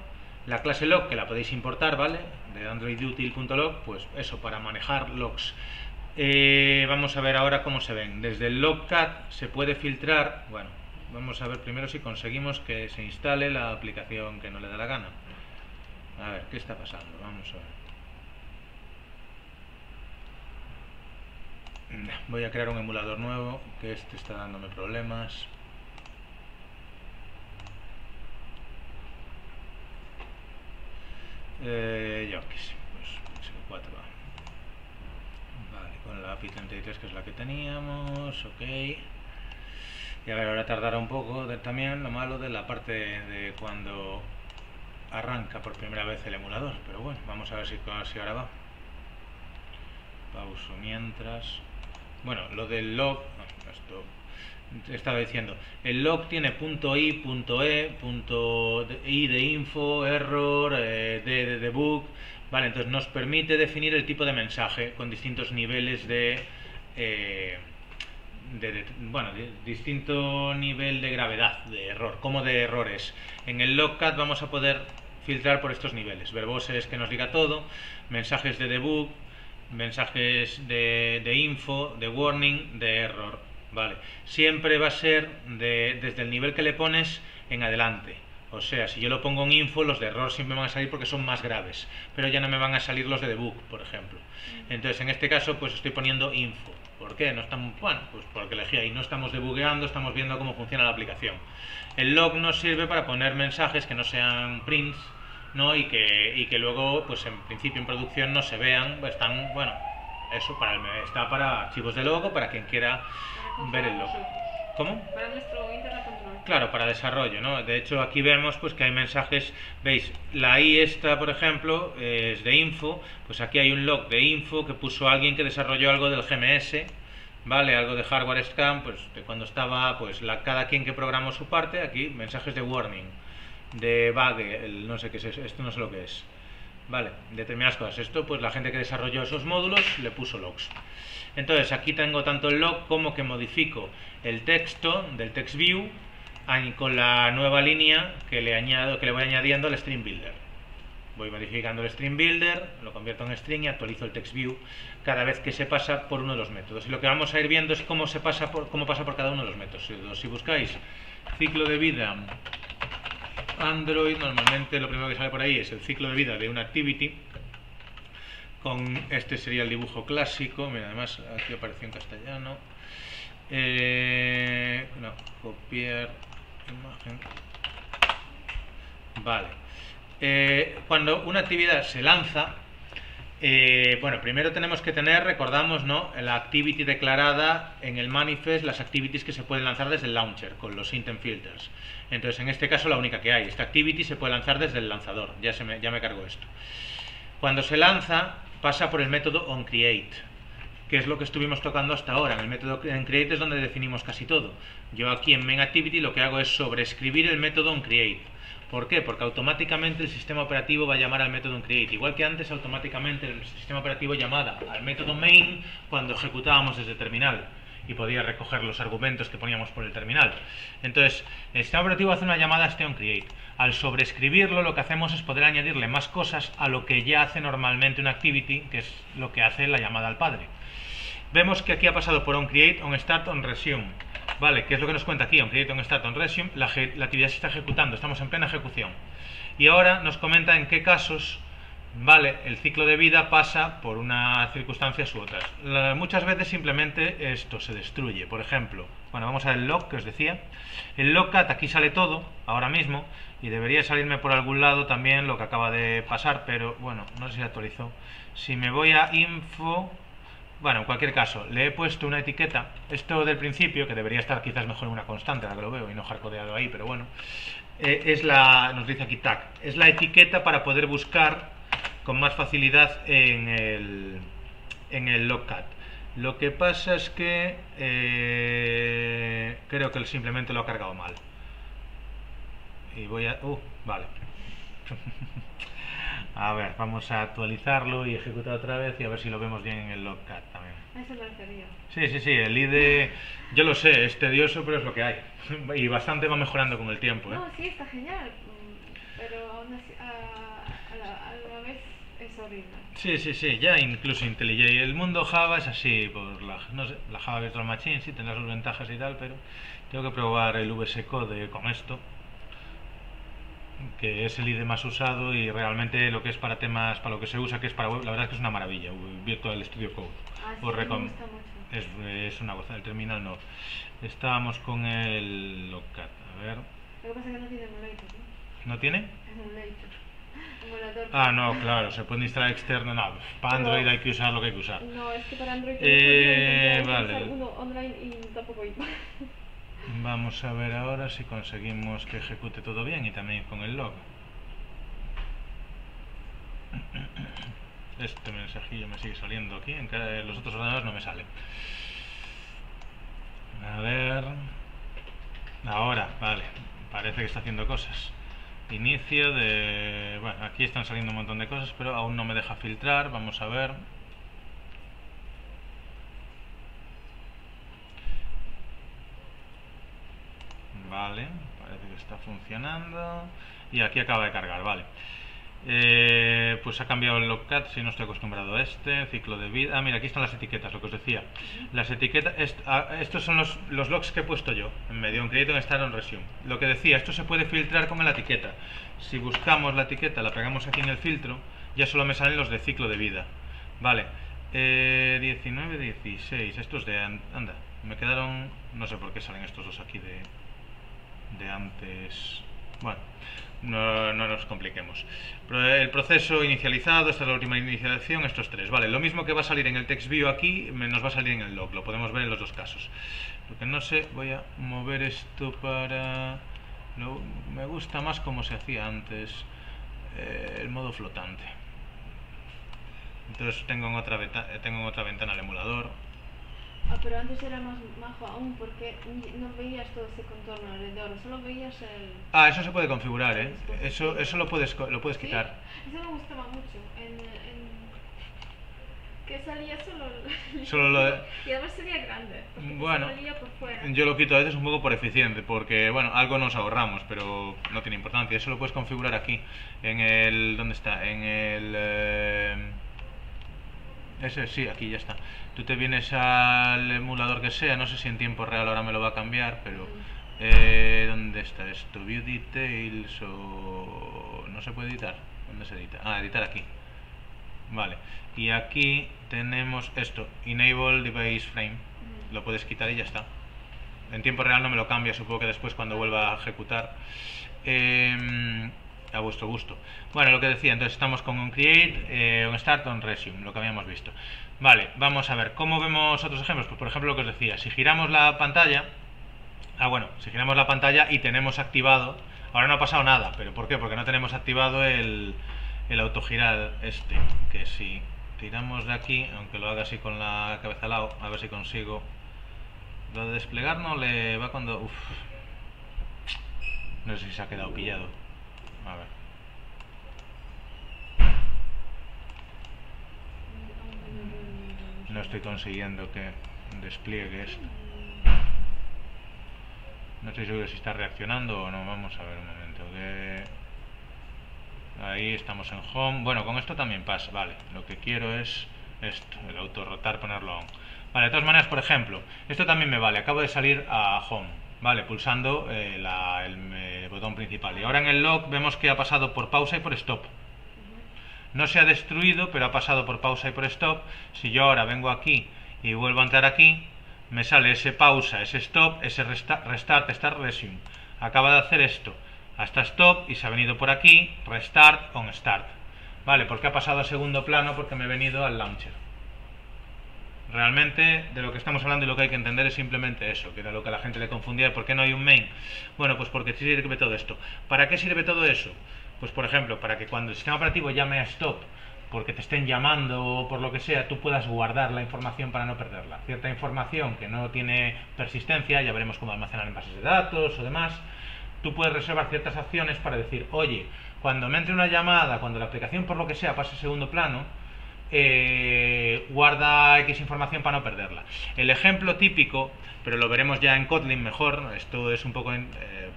la clase log que la podéis importar, ¿vale? De androidutil.log, pues eso, para manejar logs. Eh, vamos a ver ahora cómo se ven. Desde el logcat se puede filtrar, bueno, vamos a ver primero si conseguimos que se instale la aplicación que no le da la gana. A ver, ¿qué está pasando? Vamos a ver. Voy a crear un emulador nuevo, que este está dándome problemas. Eh, sé, pues 4 va. Vale, con la API 33 que es la que teníamos, ok. Y a ver, ahora tardará un poco también lo malo de la parte de cuando arranca por primera vez el emulador, pero bueno, vamos a ver si, si ahora va. Pauso mientras. Bueno, lo del log, esto estaba diciendo, el log tiene punto .i, punto .e, punto .i de info, error, eh, de, de debug, vale, entonces nos permite definir el tipo de mensaje con distintos niveles de, eh, de, bueno, distinto nivel de gravedad de error, como de errores. En el logcat vamos a poder filtrar por estos niveles, verboses que nos diga todo, mensajes de debug, mensajes de info, de warning, de error. Vale. Siempre va a ser de, desde el nivel que le pones en adelante. O sea, si yo lo pongo en info, los de error siempre van a salir porque son más graves, pero ya no me van a salir los de debug, por ejemplo. Entonces, en este caso, pues estoy poniendo info. ¿Por qué? No estamos, bueno, pues porque elegí ahí, no estamos debugueando, estamos viendo cómo funciona la aplicación. El log nos sirve para poner mensajes que no sean prints, ¿no? Y que, y que luego, pues en principio en producción no se vean, están, bueno, eso para está para archivos de logo, para quien quiera ver el logo. ¿Cómo? Para nuestro Internet Control. Claro, para desarrollo, ¿no? De hecho, aquí vemos pues que hay mensajes, veis, la I esta, por ejemplo, es de info, pues aquí hay un log de info que puso alguien que desarrolló algo del GMS, ¿vale? Algo de hardware scan, pues de cuando estaba, pues la, cada quien que programó su parte, aquí mensajes de warning, de bug, el, no sé qué es eso, esto no sé lo que es. Vale, determinadas cosas. Esto, pues la gente que desarrolló esos módulos le puso logs. Entonces, aquí tengo tanto el log como que modifico el texto del text view con la nueva línea que le añado, que le voy añadiendo al stream builder. Voy modificando el stream builder, lo convierto en string y actualizo el text view cada vez que se pasa por uno de los métodos. Y lo que vamos a ir viendo es cómo se pasa por cómo pasa por cada uno de los métodos. Si buscáis ciclo de vida Android normalmente lo primero que sale por ahí es el ciclo de vida de una activity. Este sería el dibujo clásico. Mira, además aquí apareció en castellano. Eh, copiar imagen. Vale. Eh, cuando una actividad se lanza, eh, bueno, primero tenemos que tener, recordamos, ¿no? La activity declarada en el manifest, las activities que se pueden lanzar desde el launcher con los intent filters. Entonces, en este caso, la única que hay. Esta activity se puede lanzar desde el lanzador. Ya, se me, ya me cargo esto. Cuando se lanza, pasa por el método onCreate, que es lo que estuvimos tocando hasta ahora. En el método onCreate es donde definimos casi todo. Yo aquí en MainActivity lo que hago es sobreescribir el método onCreate ¿Por qué? Porque automáticamente el sistema operativo va a llamar al método create. Igual que antes automáticamente el sistema operativo llamaba al método main cuando ejecutábamos desde terminal y podía recoger los argumentos que poníamos por el terminal. Entonces, el sistema operativo hace una llamada a este onCreate. Al sobreescribirlo, lo que hacemos es poder añadirle más cosas a lo que ya hace normalmente una activity, que es lo que hace la llamada al padre. Vemos que aquí ha pasado por onCreate, onStart, onResume. Vale, ¿qué es lo que nos cuenta aquí? On create, on start, on resume, la, actividad se está ejecutando, estamos en plena ejecución. Y ahora nos comenta en qué casos, vale, el ciclo de vida pasa por una circunstancia u otras. muchas veces simplemente esto se destruye. Por ejemplo, bueno, vamos a ver el log que os decía. El logcat, aquí sale todo, ahora mismo, y debería salirme por algún lado también lo que acaba de pasar, pero bueno, no sé si actualizó. Si me voy a info, bueno, en cualquier caso, le he puesto una etiqueta. Esto del principio, que debería estar quizás mejor en una constante, ahora que lo veo, y no hardcodeado ahí, pero bueno. Eh, es la, nos dice aquí tag, es la etiqueta para poder buscar con más facilidad en el, en el logcat. Lo que pasa es que eh, creo que simplemente lo ha cargado mal. Y voy a... Uh, vale. A ver, vamos a actualizarlo y ejecutar otra vez y a ver si lo vemos bien en el logcat también. Eso lo. Sí, sí, sí, el IDE, yo lo sé, es tedioso, pero es lo que hay. Y bastante va mejorando con el tiempo. ¿eh? No, sí, está genial, pero a, la, vez es horrible. Sí, sí, sí, ya incluso IntelliJ. El mundo Java es así, por la, no sé, la Java Virtual Machine sí tendrá sus ventajas y tal, pero tengo que probar el VS Code con esto que es el IDE más usado y realmente lo que es para temas, para lo que se usa, que es para web, la verdad es que es una maravilla, Virtual Studio Code. Ah, sí, Os me recom- gusta mucho. es, es una cosa, el terminal no. Estábamos con el Lockat, a ver, Lo que pasa es que no tiene emulator, ¿no? ¿no tiene? Emulator. Ah, no, claro, se puede instalar externo, no, para Android Pero- hay que usar lo que hay que usar. No, es que para Android Eh, eh, vale. uno online y tampoco iba. Vamos a ver ahora si conseguimos que ejecute todo bien y también con el log. Este mensajillo me sigue saliendo aquí, en los otros ordenadores no me sale. A ver. Ahora, vale. Parece que está haciendo cosas. Inicio de... Bueno, aquí están saliendo un montón de cosas, pero aún no me deja filtrar. Vamos a ver. Vale, parece que está funcionando. Y aquí acaba de cargar, vale. Eh, pues ha cambiado el logcat, si no estoy acostumbrado a este, ciclo de vida. Ah, mira, aquí están las etiquetas, lo que os decía. Las etiquetas, est- ah, estos son los, los logs que he puesto yo en medio, en create, en start, en resume. Lo que decía, esto se puede filtrar con la etiqueta. Si buscamos la etiqueta, la pegamos aquí en el filtro, ya solo me salen los de ciclo de vida. Vale, eh, 19, 16, estos de... an- Anda, me quedaron... No sé por qué salen estos dos aquí de, de antes. Bueno, no, no nos compliquemos. El proceso inicializado, esta es la última inicialización, estos tres. Vale, lo mismo que va a salir en el text view aquí, nos va a salir en el log, lo podemos ver en los dos casos. Lo que no sé, voy a mover esto para... lo- me gusta más como se hacía antes, eh, el modo flotante. Entonces tengo en otra, veta- eh, tengo en otra ventana el emulador. Ah, pero antes era más majo aún porque no veías todo ese contorno alrededor, solo veías el... Ah, eso se puede configurar, ¿eh? Eso, eso lo puedes, lo puedes ¿Sí? quitar. Eso me gustaba mucho. En, en... Que salía solo el... Solo lo de- Y además sería grande. porque Bueno, salía por fuera. Yo lo quito a veces un poco por eficiente, porque, bueno, algo nos ahorramos, pero no tiene importancia. Eso lo puedes configurar aquí, en el... ¿Dónde está? En el... eh, ese, sí, aquí ya está. Tú te vienes al emulador que sea, no sé si en tiempo real ahora me lo va a cambiar, pero... Eh, ¿Dónde está esto? View Details o... ¿No se puede editar? ¿Dónde se edita? Ah, editar aquí. Vale. Y aquí tenemos esto, Enable Device Frame. Mm. Lo puedes quitar y ya está. En tiempo real no me lo cambia, supongo que después cuando vuelva a ejecutar. Em, a vuestro gusto. Bueno, lo que decía, entonces estamos con un create, eh, un start, un resume, lo que habíamos visto. Vale, vamos a ver, ¿cómo vemos otros ejemplos? Pues por ejemplo lo que os decía, si giramos la pantalla, ah bueno, si giramos la pantalla y tenemos activado, ahora no ha pasado nada, pero ¿por qué? Porque no tenemos activado el, el autogirar este, que si tiramos de aquí, aunque lo haga así con la cabeza al lado, a ver si consigo lo de desplegar no le va cuando... Uf. No sé si se ha quedado pillado. No estoy consiguiendo que despliegue esto. No estoy seguro si está reaccionando o no. Vamos a ver un momento. Que... Ahí estamos en home. Bueno, con esto también pasa. Vale, lo que quiero es esto, el autorrotar, ponerlo on. Vale, de todas maneras, por ejemplo, esto también me vale. Acabo de salir a home. Vale, pulsando eh, la- el eh, botón principal. Y ahora en el log vemos que ha pasado por pausa y por stop. No se ha destruido, pero ha pasado por pausa y por stop. Si yo ahora vengo aquí y vuelvo a entrar aquí, me sale ese pausa, ese stop, ese resta- restart, start, resume. Acaba de hacer esto hasta stop y se ha venido por aquí, restart, on start. Vale, porque ha pasado a segundo plano porque me he venido al launcher. Realmente de lo que estamos hablando y lo que hay que entender es simplemente eso, que era lo que a la gente le confundía. ¿Por qué no hay un main? Bueno, pues porque sirve todo esto. ¿Para qué sirve todo eso? Pues por ejemplo, para que cuando el sistema operativo llame a stop porque te estén llamando o por lo que sea, tú puedas guardar la información para no perderla. Cierta información que no tiene persistencia, ya veremos cómo almacenar en bases de datos o demás, tú puedes reservar ciertas acciones para decir, oye, cuando me entre una llamada, cuando la aplicación por lo que sea pase a segundo plano, eh, guarda X información para no perderla. El ejemplo típico, pero lo veremos ya en Kotlin mejor, esto es un poco, eh,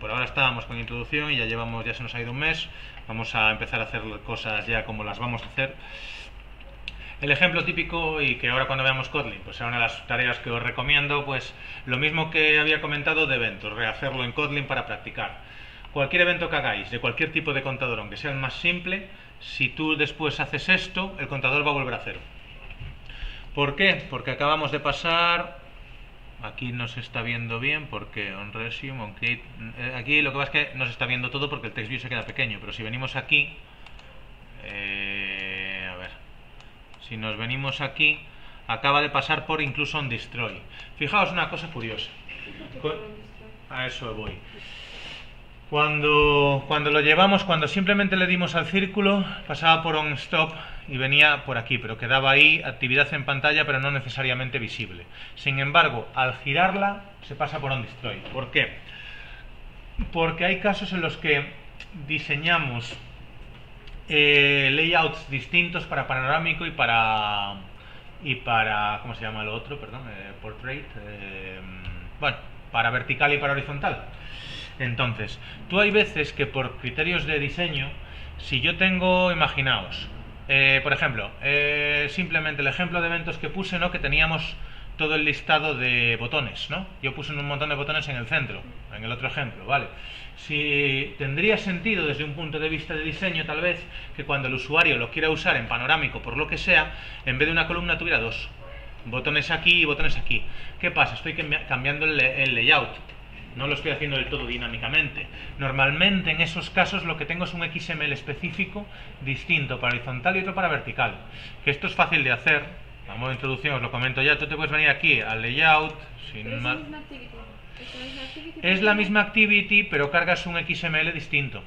por ahora estábamos con introducción y ya llevamos, ya se nos ha ido un mes, vamos a empezar a hacer cosas ya como las vamos a hacer. El ejemplo típico y que ahora cuando veamos Kotlin, pues será una de las tareas que os recomiendo, pues lo mismo que había comentado de eventos, rehacerlo en Kotlin para practicar. cualquier evento que hagáis, de cualquier tipo de contador, aunque sea el más simple, si tú después haces esto, el contador va a volver a cero. ¿Por qué? Porque acabamos de pasar aquí no se está viendo bien porque on resume, on create, eh, aquí lo que pasa es que no se está viendo todo porque el text view se queda pequeño, pero si venimos aquí, eh, a ver, si nos venimos aquí, acaba de pasar por incluso on destroy. Fijaos una cosa curiosa. A eso voy. Cuando, cuando lo llevamos, cuando simplemente le dimos al círculo, pasaba por on stop y venía por aquí, pero quedaba ahí actividad en pantalla, pero no necesariamente visible. Sin embargo, al girarla, se pasa por on destroy. ¿Por qué? Porque hay casos en los que diseñamos eh, layouts distintos para panorámico y para y para ¿cómo se llama lo otro? Perdón, eh, portrait. Eh, bueno, para vertical y para horizontal. Entonces, tú hay veces que por criterios de diseño, si yo tengo, imaginaos, eh, por ejemplo, eh, simplemente el ejemplo de eventos que puse, ¿no? Que teníamos todo el listado de botones, ¿no? Yo puse un montón de botones en el centro, en el otro ejemplo, ¿vale? Si tendría sentido desde un punto de vista de diseño, tal vez, que cuando el usuario lo quiera usar en panorámico, por lo que sea, en vez de una columna tuviera dos. Botones aquí y botones aquí. ¿Qué pasa? Estoy cambiando el layout no lo estoy haciendo del todo dinámicamente. Normalmente en esos casos lo que tengo es un XML específico distinto para horizontal y otro para vertical. Que esto es fácil de hacer. A modo de introducción os lo comento ya. Tú te puedes venir aquí al layout. Sin es la misma activity. Es la misma activity, Es pero la misma activity, pero cargas un XML distinto.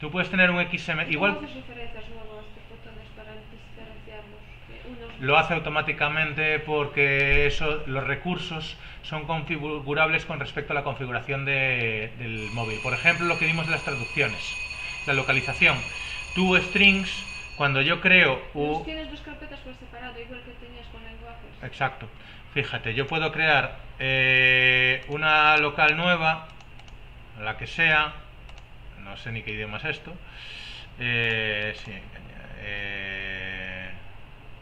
Tú puedes tener un XML igual. ¿Cómo haces referencias luego a estos botones para diferenciarlos? Que unos- Lo hace automáticamente porque eso, los recursos son configurables con respecto a la configuración de- del móvil. Por ejemplo, lo que vimos de las traducciones, la localización. Tú strings, cuando yo creo u- Tienes dos carpetas por separado, igual que tenías con lenguajes. Exacto. Fíjate, yo puedo crear eh, una local nueva, la que sea, no sé ni qué idioma es esto. Eh, sí, eh,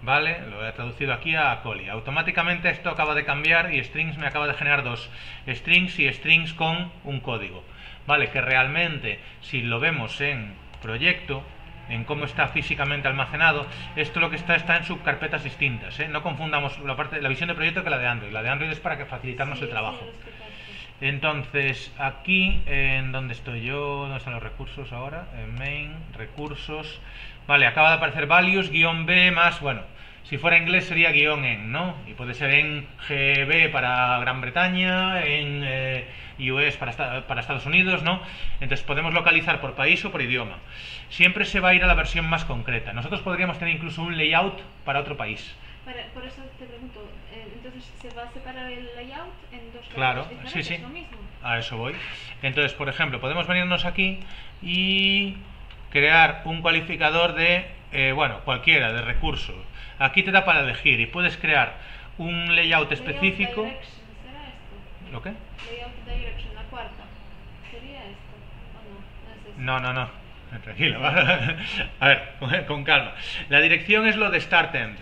vale, lo he traducido aquí a Coli. Automáticamente esto acaba de cambiar y strings me acaba de generar dos strings y strings con un código. Vale, que realmente si lo vemos en proyecto, en cómo está físicamente almacenado, esto lo que está está en subcarpetas distintas. ¿eh? No confundamos la, parte, la visión de proyecto que la de Android. La de Android es para que facilitarnos Sí, el trabajo. Entonces, aquí, en donde estoy yo, ¿dónde están los recursos ahora? En main, recursos. Vale, acaba de aparecer values, guion B más, bueno, si fuera inglés sería guion en, ¿no? Y puede ser en GB para Gran Bretaña, en eh, US para, para Estados Unidos, ¿no? Entonces podemos localizar por país o por idioma. Siempre se va a ir a la versión más concreta. Nosotros podríamos tener incluso un layout para otro país. Para- por eso te pregunto, eh, entonces se va a separar el layout en dos Claro, sí, sí. lo mismo. A eso voy. Entonces, por ejemplo, podemos venirnos aquí y crear un cualificador de, eh, bueno, cualquiera, de recursos. Aquí te da para elegir y puedes crear un layout específico. Layout ¿será esto? ¿Lo qué? Layout direction, la cuarta. ¿Sería esto? ¿O no? No es. No, no, no. Tranquilo. A ver, con- con calma. La dirección es lo de Start End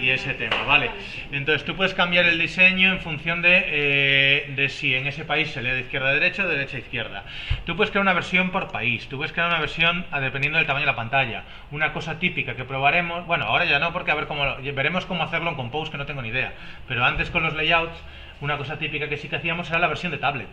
y ese tema, ¿vale? Entonces tú puedes cambiar el diseño en función de, eh, de si en ese país se lee de izquierda a derecha o de derecha a izquierda. Tú puedes crear una versión por país, tú puedes crear una versión ah, dependiendo del tamaño de la pantalla. Una cosa típica que probaremos, bueno, ahora ya no, porque a ver cómo veremos cómo hacerlo en Compose, que no tengo ni idea. Pero antes con los layouts, una cosa típica que sí que hacíamos era la versión de tablet.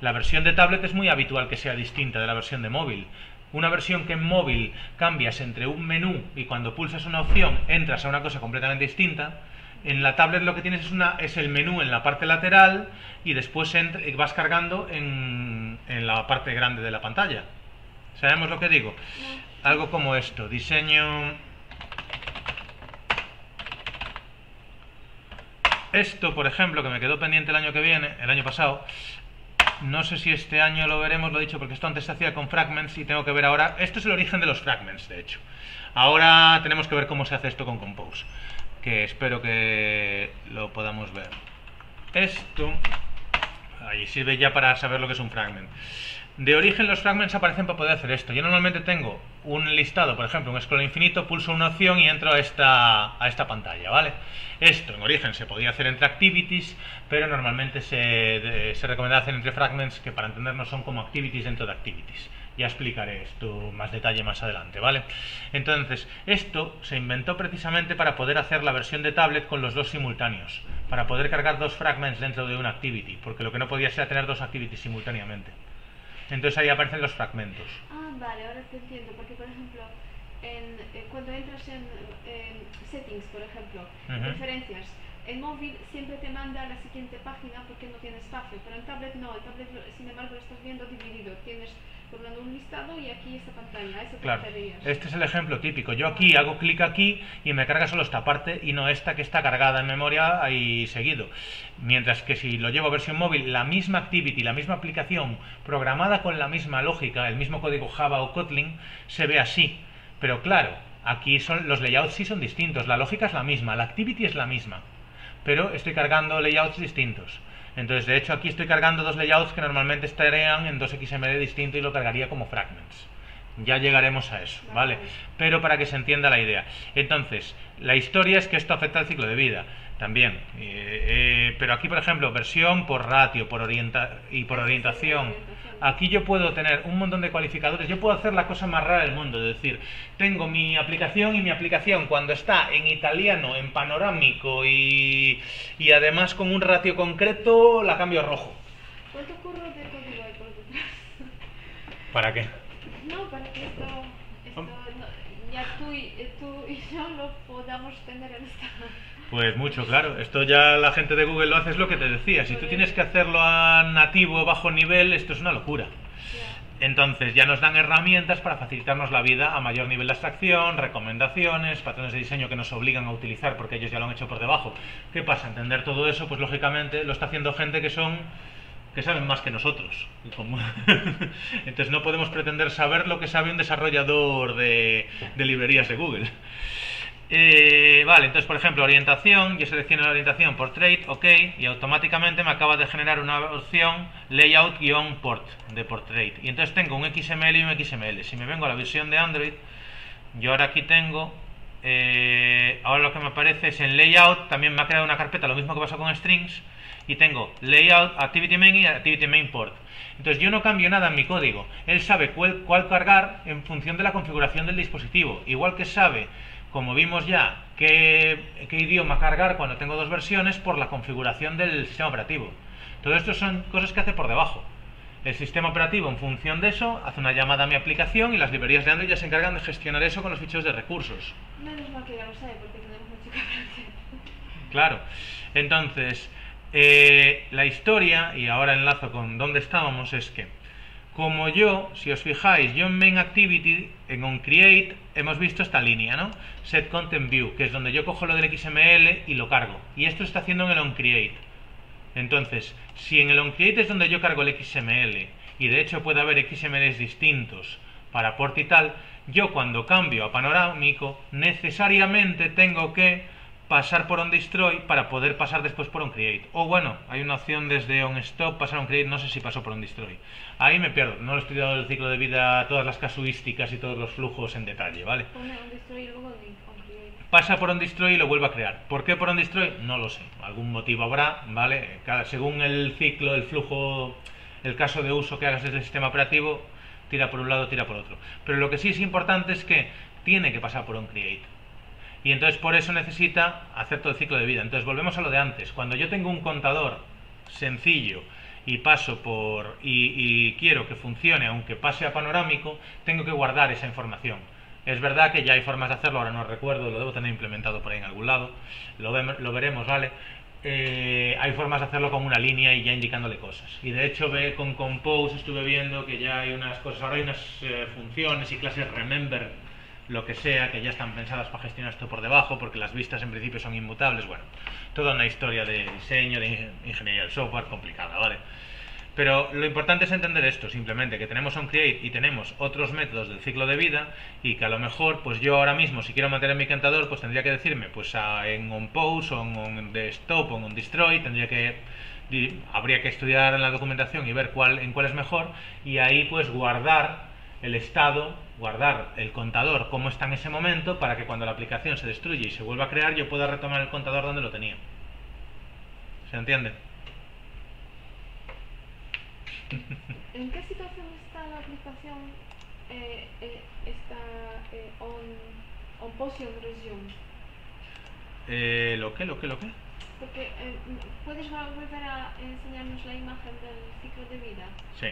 La versión de tablet es muy habitual que sea distinta de la versión de móvil. Una versión que en móvil cambias entre un menú y cuando pulsas una opción entras a una cosa completamente distinta. En la tablet lo que tienes es, una, es el menú en la parte lateral y después vas cargando en, en la parte grande de la pantalla. ¿Sabemos lo que digo? Algo como esto, diseño... Esto, por ejemplo, que me quedó pendiente el año que viene, el año pasado, no sé si este año lo veremos, lo he dicho porque esto antes se hacía con fragments y tengo que ver ahora. Esto es el origen de los fragments, de hecho. Ahora tenemos que ver cómo se hace esto con Compose, que espero que lo podamos ver. Esto, ahí sirve ya para saber lo que es un fragment. De origen los fragments aparecen para poder hacer esto. Yo normalmente tengo un listado, por ejemplo, un scroll infinito, pulso una opción y entro a esta, a esta pantalla, ¿vale? Esto en origen se podía hacer entre activities, pero normalmente se, se recomienda hacer entre fragments que para entendernos son como activities dentro de activities. Ya explicaré esto más detalle más adelante, ¿vale? Entonces, esto se inventó precisamente para poder hacer la versión de tablet con los dos simultáneos, para poder cargar dos fragments dentro de una activity, porque lo que no podía ser tener dos activities simultáneamente. Entonces ahí aparecen los fragmentos. Ah, vale, ahora te entiendo, porque por ejemplo, en, eh, cuando entras en, en settings, por ejemplo, Ujú. preferencias, el móvil siempre te manda a la siguiente página porque no tiene espacio, pero en tablet no, el tablet sin embargo lo estás viendo dividido, tienes un listado y aquí esta pantalla, a eso te Claro, este es el ejemplo típico. Yo aquí hago clic aquí y me carga solo esta parte y no esta que está cargada en memoria ahí seguido. Mientras que si lo llevo a versión móvil, la misma activity, la misma aplicación, programada con la misma lógica, el mismo código Java o Kotlin, se ve así. Pero claro, aquí son los layouts sí son distintos, la lógica es la misma, la activity es la misma, pero estoy cargando layouts distintos. Entonces, de hecho, aquí estoy cargando dos layouts que normalmente estarían en dos XML distintos y lo cargaría como fragments. Ya llegaremos a eso, ¿vale? Vale. Pero para que se entienda la idea. Entonces, la historia es que esto afecta al ciclo de vida también. Eh, eh, pero aquí, por ejemplo, versión por ratio por orienta y por orientación. Aquí yo puedo tener un montón de cualificadores. Yo puedo hacer la cosa más rara del mundo. Es decir, tengo mi aplicación y mi aplicación cuando está en italiano, en panorámico y, y además con un ratio concreto, la cambio a rojo. ¿Cuánto curro de código hay por detrás? ¿Para qué? No, para que esto, no, ya tú y, tú y yo lo podamos tener en esta... Pues mucho, claro. Esto ya la gente de Google lo hace, es lo que te decía. Si tú tienes que hacerlo a nativo, bajo nivel, esto es una locura. Entonces ya nos dan herramientas para facilitarnos la vida a mayor nivel de abstracción, recomendaciones, patrones de diseño que nos obligan a utilizar porque ellos ya lo han hecho por debajo. ¿Qué pasa? Entender todo eso, pues lógicamente lo está haciendo gente que son que saben más que nosotros. Entonces no podemos pretender saber lo que sabe un desarrollador de, de librerías de Google. Eh, vale, entonces por ejemplo orientación, yo selecciono la orientación portrait, ok, y automáticamente me acaba de generar una opción layout-port de portrait. Y entonces tengo un XML y un XML. Si me vengo a la versión de Android, yo ahora aquí tengo, eh, ahora lo que me aparece es en layout, también me ha creado una carpeta, lo mismo que pasó con strings, y tengo layout, activity main y activity main port. Entonces yo no cambio nada en mi código, él sabe cuál, cuál cargar en función de la configuración del dispositivo, igual que sabe, como vimos ya, qué, qué idioma cargar cuando tengo dos versiones por la configuración del sistema operativo. Todo esto son cosas que hace por debajo. El sistema operativo, en función de eso, hace una llamada a mi aplicación y las librerías de Android ya se encargan de gestionar eso con los ficheros de recursos. Menos mal que ya lo sé, porque tenemos mucho que aprender. Claro. Entonces, eh, la historia, y ahora enlazo con dónde estábamos, es que, como yo, si os fijáis, yo en Main Activity, en OnCreate, hemos visto esta línea, ¿no? Set Content View, que es donde yo cojo lo del XML y lo cargo. Y esto está haciendo en el OnCreate. Entonces, si en el OnCreate es donde yo cargo el XML, y de hecho puede haber XMLs distintos para port y tal, yo cuando cambio a panorámico, necesariamente tengo que pasar por OnDestroy para poder pasar después por OnCreate. O bueno, hay una opción desde OnStop pasar a OnCreate, no sé si pasó por OnDestroy. Ahí me pierdo, no lo he estudiado el ciclo de vida, todas las casuísticas y todos los flujos en detalle, ¿vale? Pone un destroy y luego link on create. pasa por OnDestroy y lo vuelve a crear. ¿Por qué por OnDestroy? No lo sé. Algún motivo habrá, ¿vale? Cada- según el ciclo, el flujo, el caso de uso que hagas desde el sistema operativo, tira por un lado, tira por otro. Pero lo que sí es importante es que tiene que pasar por OnCreate. Y entonces por eso necesita hacer todo el ciclo de vida. Entonces volvemos a lo de antes. Cuando yo tengo un contador sencillo y paso por y, quiero que funcione aunque pase a panorámico, tengo que guardar esa información. Es verdad que ya hay formas de hacerlo, ahora no recuerdo, lo debo tener implementado por ahí en algún lado, lo, vem- lo veremos, ¿vale? Eh, hay formas de hacerlo con una línea y ya indicándole cosas. Y de hecho ve con Compose estuve viendo que ya hay unas cosas, ahora hay unas eh, funciones y clases Remember, lo que sea, que ya están pensadas para gestionar esto por debajo, porque las vistas en principio son inmutables. Bueno, toda una historia de diseño, de ing- ingeniería del software complicada, ¿vale? Pero lo importante es entender esto, simplemente, que tenemos OnCreate y tenemos otros métodos del ciclo de vida y que a lo mejor, pues yo ahora mismo, si quiero mantener mi cantador, pues tendría que decirme, pues a- en OnPose o en OnDesktop o en OnDestroy, tendría que habría que estudiar en la documentación y ver cuál en cuál es mejor y ahí pues guardar el estado, guardar el contador como está en ese momento para que cuando la aplicación se destruye y se vuelva a crear yo pueda retomar el contador donde lo tenía. ¿Se entiende? ¿En qué situación está la aplicación eh, eh está, eh, on, on position resume? Eh, ¿Lo qué? ¿Lo qué? ¿Lo qué? Porque eh, puedes volver a enseñarnos la imagen del ciclo de vida. Sí.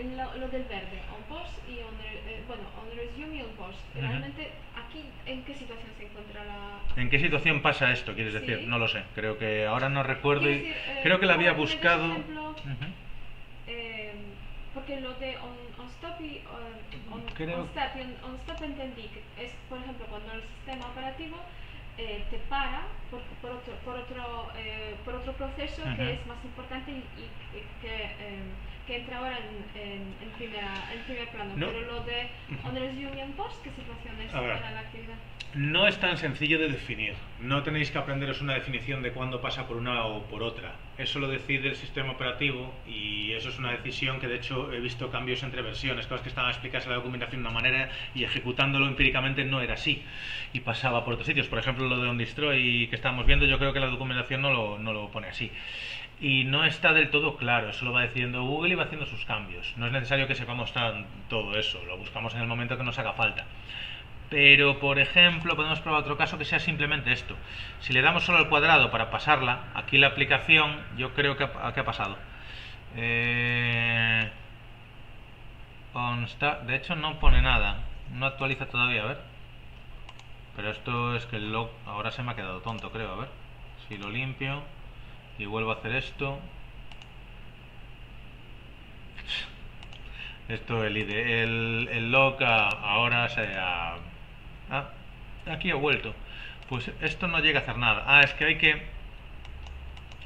Eh, lo, lo del verde, on post y on, eh, bueno, on resume y on post. Realmente, aquí, ¿en qué situación se encuentra la...? ¿En qué situación pasa esto, quieres decir? Sí. No lo sé. Creo que ahora no recuerdo. y- decir, eh, Creo que la había ¿me das buscado. ejemplo? Ujú. Eh, porque lo de on, on stop y on, on, Creo- on y on, stop entendí que es, por ejemplo, cuando el sistema operativo eh, te para por, por otro, por otro, eh, por otro proceso Ujú. que es más importante y, y- que, eh, que entra ahora en, en, en primera, en primer plano. No. Pero lo de post, ¿qué situación es ver. para la actividad? No es tan sencillo de definir. No tenéis que aprenderos una definición de cuándo pasa por una o por otra. Eso lo decide el sistema operativo y eso es una decisión que de hecho he visto cambios entre versiones, cosas que estaban explicadas en la documentación de una manera y ejecutándolo empíricamente no era así y pasaba por otros sitios. Por ejemplo, lo de On Destroy que estábamos viendo, yo creo que la documentación no lo, no lo pone así. Y no está del todo claro, eso lo va decidiendo Google y va haciendo sus cambios. No es necesario que sepamos todo eso, lo buscamos en el momento que nos haga falta. Pero, por ejemplo, podemos probar otro caso que sea simplemente esto. Si le damos solo al cuadrado para pasarla, aquí la aplicación, yo creo que ha, ha pasado. Eh, de hecho, no pone nada. No actualiza todavía, a ver. Pero esto es que el log ahora se me ha quedado tonto, creo. A ver. Si lo limpio y vuelvo a hacer esto. Esto, el, ide- el, el ahora se ha... Ah, aquí ha vuelto. Pues esto no llega a hacer nada. Ah, es que hay que...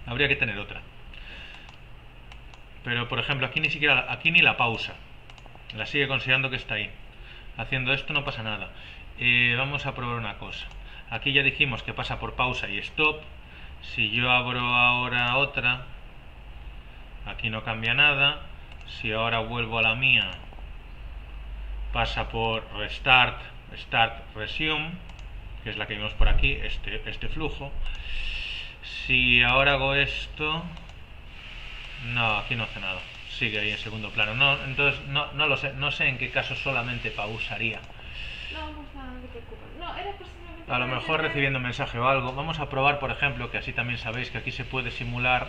Habría que tener otra. Pero, por ejemplo, aquí ni siquiera... Aquí ni la pausa. La sigue considerando que está ahí. Haciendo esto no pasa nada. Eh, vamos a probar una cosa. Aquí ya dijimos que pasa por pausa y stop. Si yo abro ahora otra, aquí no cambia nada. Si ahora vuelvo a la mía, pasa por restart, start, resume, que es la que vimos por aquí, este, este flujo. Si ahora hago esto, no, aquí no hace nada. Sigue ahí en segundo plano. No, entonces no, no lo sé, no sé en qué caso solamente pausaría. No, nada, no te preocupes. No, era posiblemente... A lo mejor recibiendo un mensaje o algo. Vamos a probar, por ejemplo, que así también sabéis que aquí se puede simular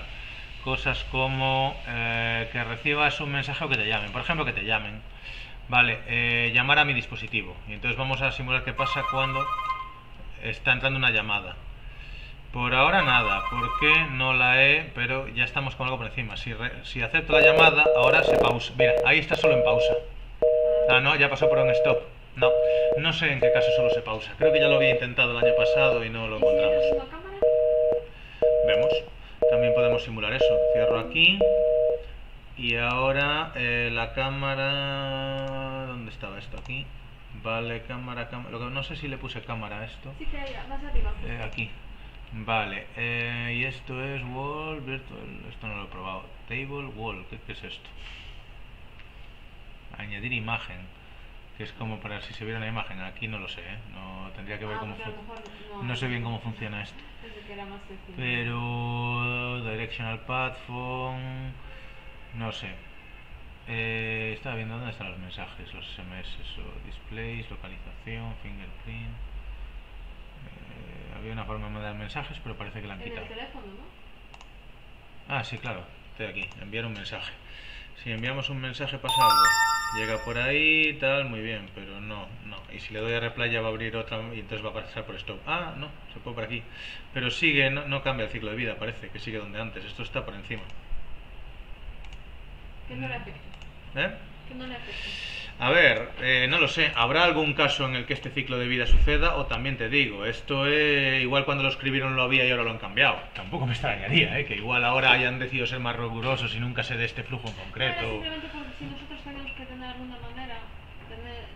cosas como eh, que recibas un mensaje o que te llamen. Por ejemplo, que te llamen. Vale, eh, llamar a mi dispositivo. Y entonces vamos a simular qué pasa cuando está entrando una llamada. Por ahora nada, porque no la he, pero ya estamos con algo por encima. Si, si acepto la llamada, ahora se pausa. Mira, ahí está solo en pausa. Ah, no, ya pasó por un stop. No, no sé en qué caso solo se pausa. Creo que ya lo había intentado el año pasado y no lo ¿Y si encontramos. Vemos. También podemos simular eso. Cierro aquí. Y ahora eh, la cámara... ¿Dónde estaba esto? Aquí. Vale, cámara, cámara. Lo que no sé si le puse cámara a esto. Sí que hay, más arriba. Eh, aquí. Vale. eh, y esto es wall virtual. Esto no lo he probado. Table wall. ¿Qué, qué es esto? Añadir imagen. Que es como para si se viera una imagen. Aquí no lo sé. ¿eh? No tendría que ver Ah, cómo no, No sé bien cómo funciona esto. Pero directional path phone no sé. Eh, estaba viendo dónde están los mensajes, los SMS, o displays, localización, fingerprint. Eh, había una forma de mandar mensajes, pero parece que la han En el quitado. teléfono, ¿no? Ah, sí, claro. Estoy aquí. Enviar un mensaje. Si enviamos un mensaje pasa algo. Llega por ahí, tal, muy bien, pero no, no. Y si le doy a reply ya va a abrir otra y entonces va a pasar por stop. Ah, no, se puede por aquí. Pero sigue, no, no cambia el ciclo de vida, parece que sigue donde antes. Esto está por encima. Que no le afecte. ¿Eh? Que no le afecte. A ver, eh, no lo sé. ¿Habrá algún caso en el que este ciclo de vida suceda? O también te digo, esto es igual cuando lo escribieron lo había y ahora lo han cambiado. Tampoco me extrañaría, ¿eh? Que igual ahora hayan decidido ser más rigurosos y nunca se dé este flujo en concreto. simplemente porque si nosotros tenemos que tener alguna manera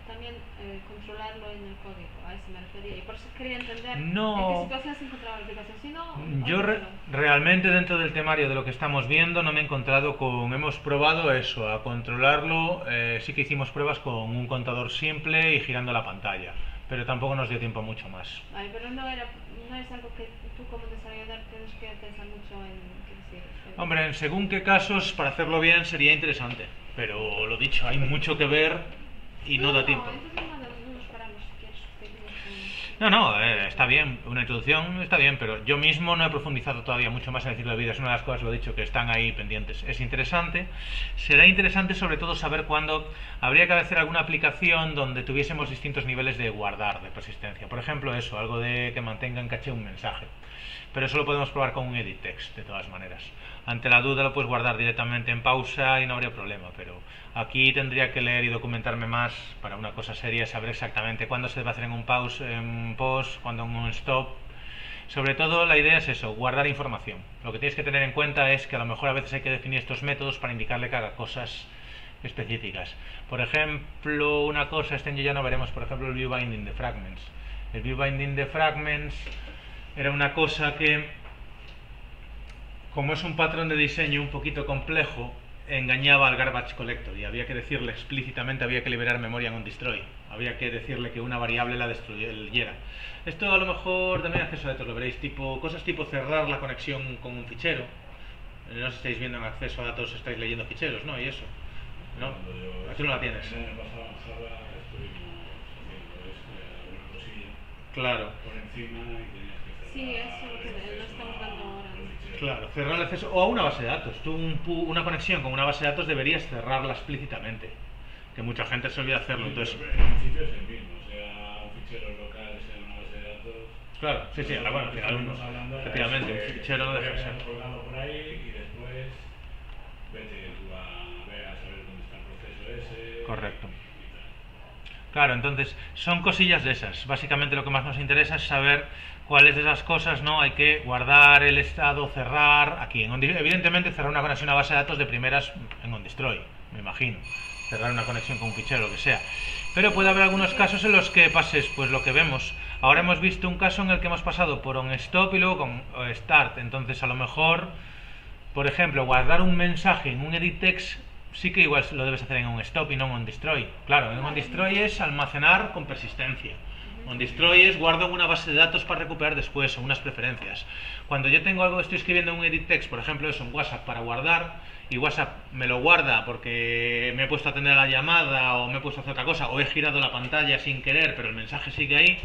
también eh, controlarlo en el código, a eso me refería. Y por eso quería entender No. en qué situación se encontraba la aplicación. Si no, Yo re- realmente dentro del temario de lo que estamos viendo no me he encontrado con... Hemos probado eso, a controlarlo. eh, sí que hicimos pruebas con un contador simple y girando la pantalla. Pero tampoco nos dio tiempo mucho más. Vale, pero no, era, no es algo que tú como desarrollador tienes que pensar mucho en Hombre, en según qué casos, para hacerlo bien sería interesante. Pero lo dicho, hay mucho que ver y no, da tiempo. no nos paramos si quieres. que No, no, eh, está bien, una introducción está bien, pero yo mismo no he profundizado todavía mucho más en el ciclo de vida. Es una de las cosas, lo he dicho, que están ahí pendientes. Es interesante. Será interesante sobre todo saber cuándo habría que hacer alguna aplicación donde tuviésemos distintos niveles de guardar, de persistencia. Por ejemplo, eso, algo de que mantenga en caché un mensaje. Pero eso lo podemos probar con un edit text, de todas maneras. Ante la duda lo puedes guardar directamente en pausa y no habría problema, pero aquí tendría que leer y documentarme más para una cosa seria, saber exactamente cuándo se debe hacer en un pause, en un post, cuándo en un stop. Sobre todo la idea es eso, guardar información. Lo que tienes que tener en cuenta es que a lo mejor a veces hay que definir estos métodos para indicarle que haga cosas específicas. Por ejemplo, una cosa, este año ya no veremos, por ejemplo, el view binding de fragments. El view binding de fragments era una cosa que como es un patrón de diseño un poquito complejo, engañaba al garbage collector y había que decirle explícitamente, había que liberar memoria en un destroy, había que decirle que una variable la destruyera. Esto a lo mejor también acceso a datos lo veréis, tipo, cosas tipo cerrar la conexión con un fichero. No os estáis viendo en acceso a datos, estáis leyendo ficheros, ¿no? Y eso. ¿No? Aquí no la tienes. Claro. Por encima y tenías que Sí, eso lo estamos dando. Claro, cerrar el acceso o a una base de datos. Tú un una conexión con una base de datos deberías cerrarla explícitamente. Que mucha gente se olvida hacerlo. Entonces, Pero en principio es el mismo, sea un fichero local, sea una base de datos. claro, sí, sí, Lo bueno, al final, efectivamente, un fichero no deja de ser. por ahí y después vete tú a ver a saber dónde está el proceso ese. Correcto. y tal. Claro, entonces son cosillas de esas. Básicamente lo que más nos interesa es saber cuáles de esas cosas no hay que guardar el estado, cerrar aquí. En OnDestroy. Evidentemente cerrar una conexión a base de datos de primeras en OnDestroy, me imagino. Cerrar una conexión con un fichero, lo que sea. Pero puede haber algunos casos en los que pases pues lo que vemos. Ahora hemos visto un caso en el que hemos pasado por onStop y luego con start. Entonces a lo mejor, por ejemplo, guardar un mensaje en un edit text sí que igual lo debes hacer en un stop y no en un destroy. Claro, en un destroy es almacenar con persistencia. Un destroy es guardo una base de datos para recuperar después o unas preferencias. Cuando yo tengo algo, estoy escribiendo en un edit text, por ejemplo, eso en WhatsApp para guardar, y WhatsApp me lo guarda porque me he puesto a atender la llamada o me he puesto a hacer otra cosa, o he girado la pantalla sin querer, pero el mensaje sigue ahí,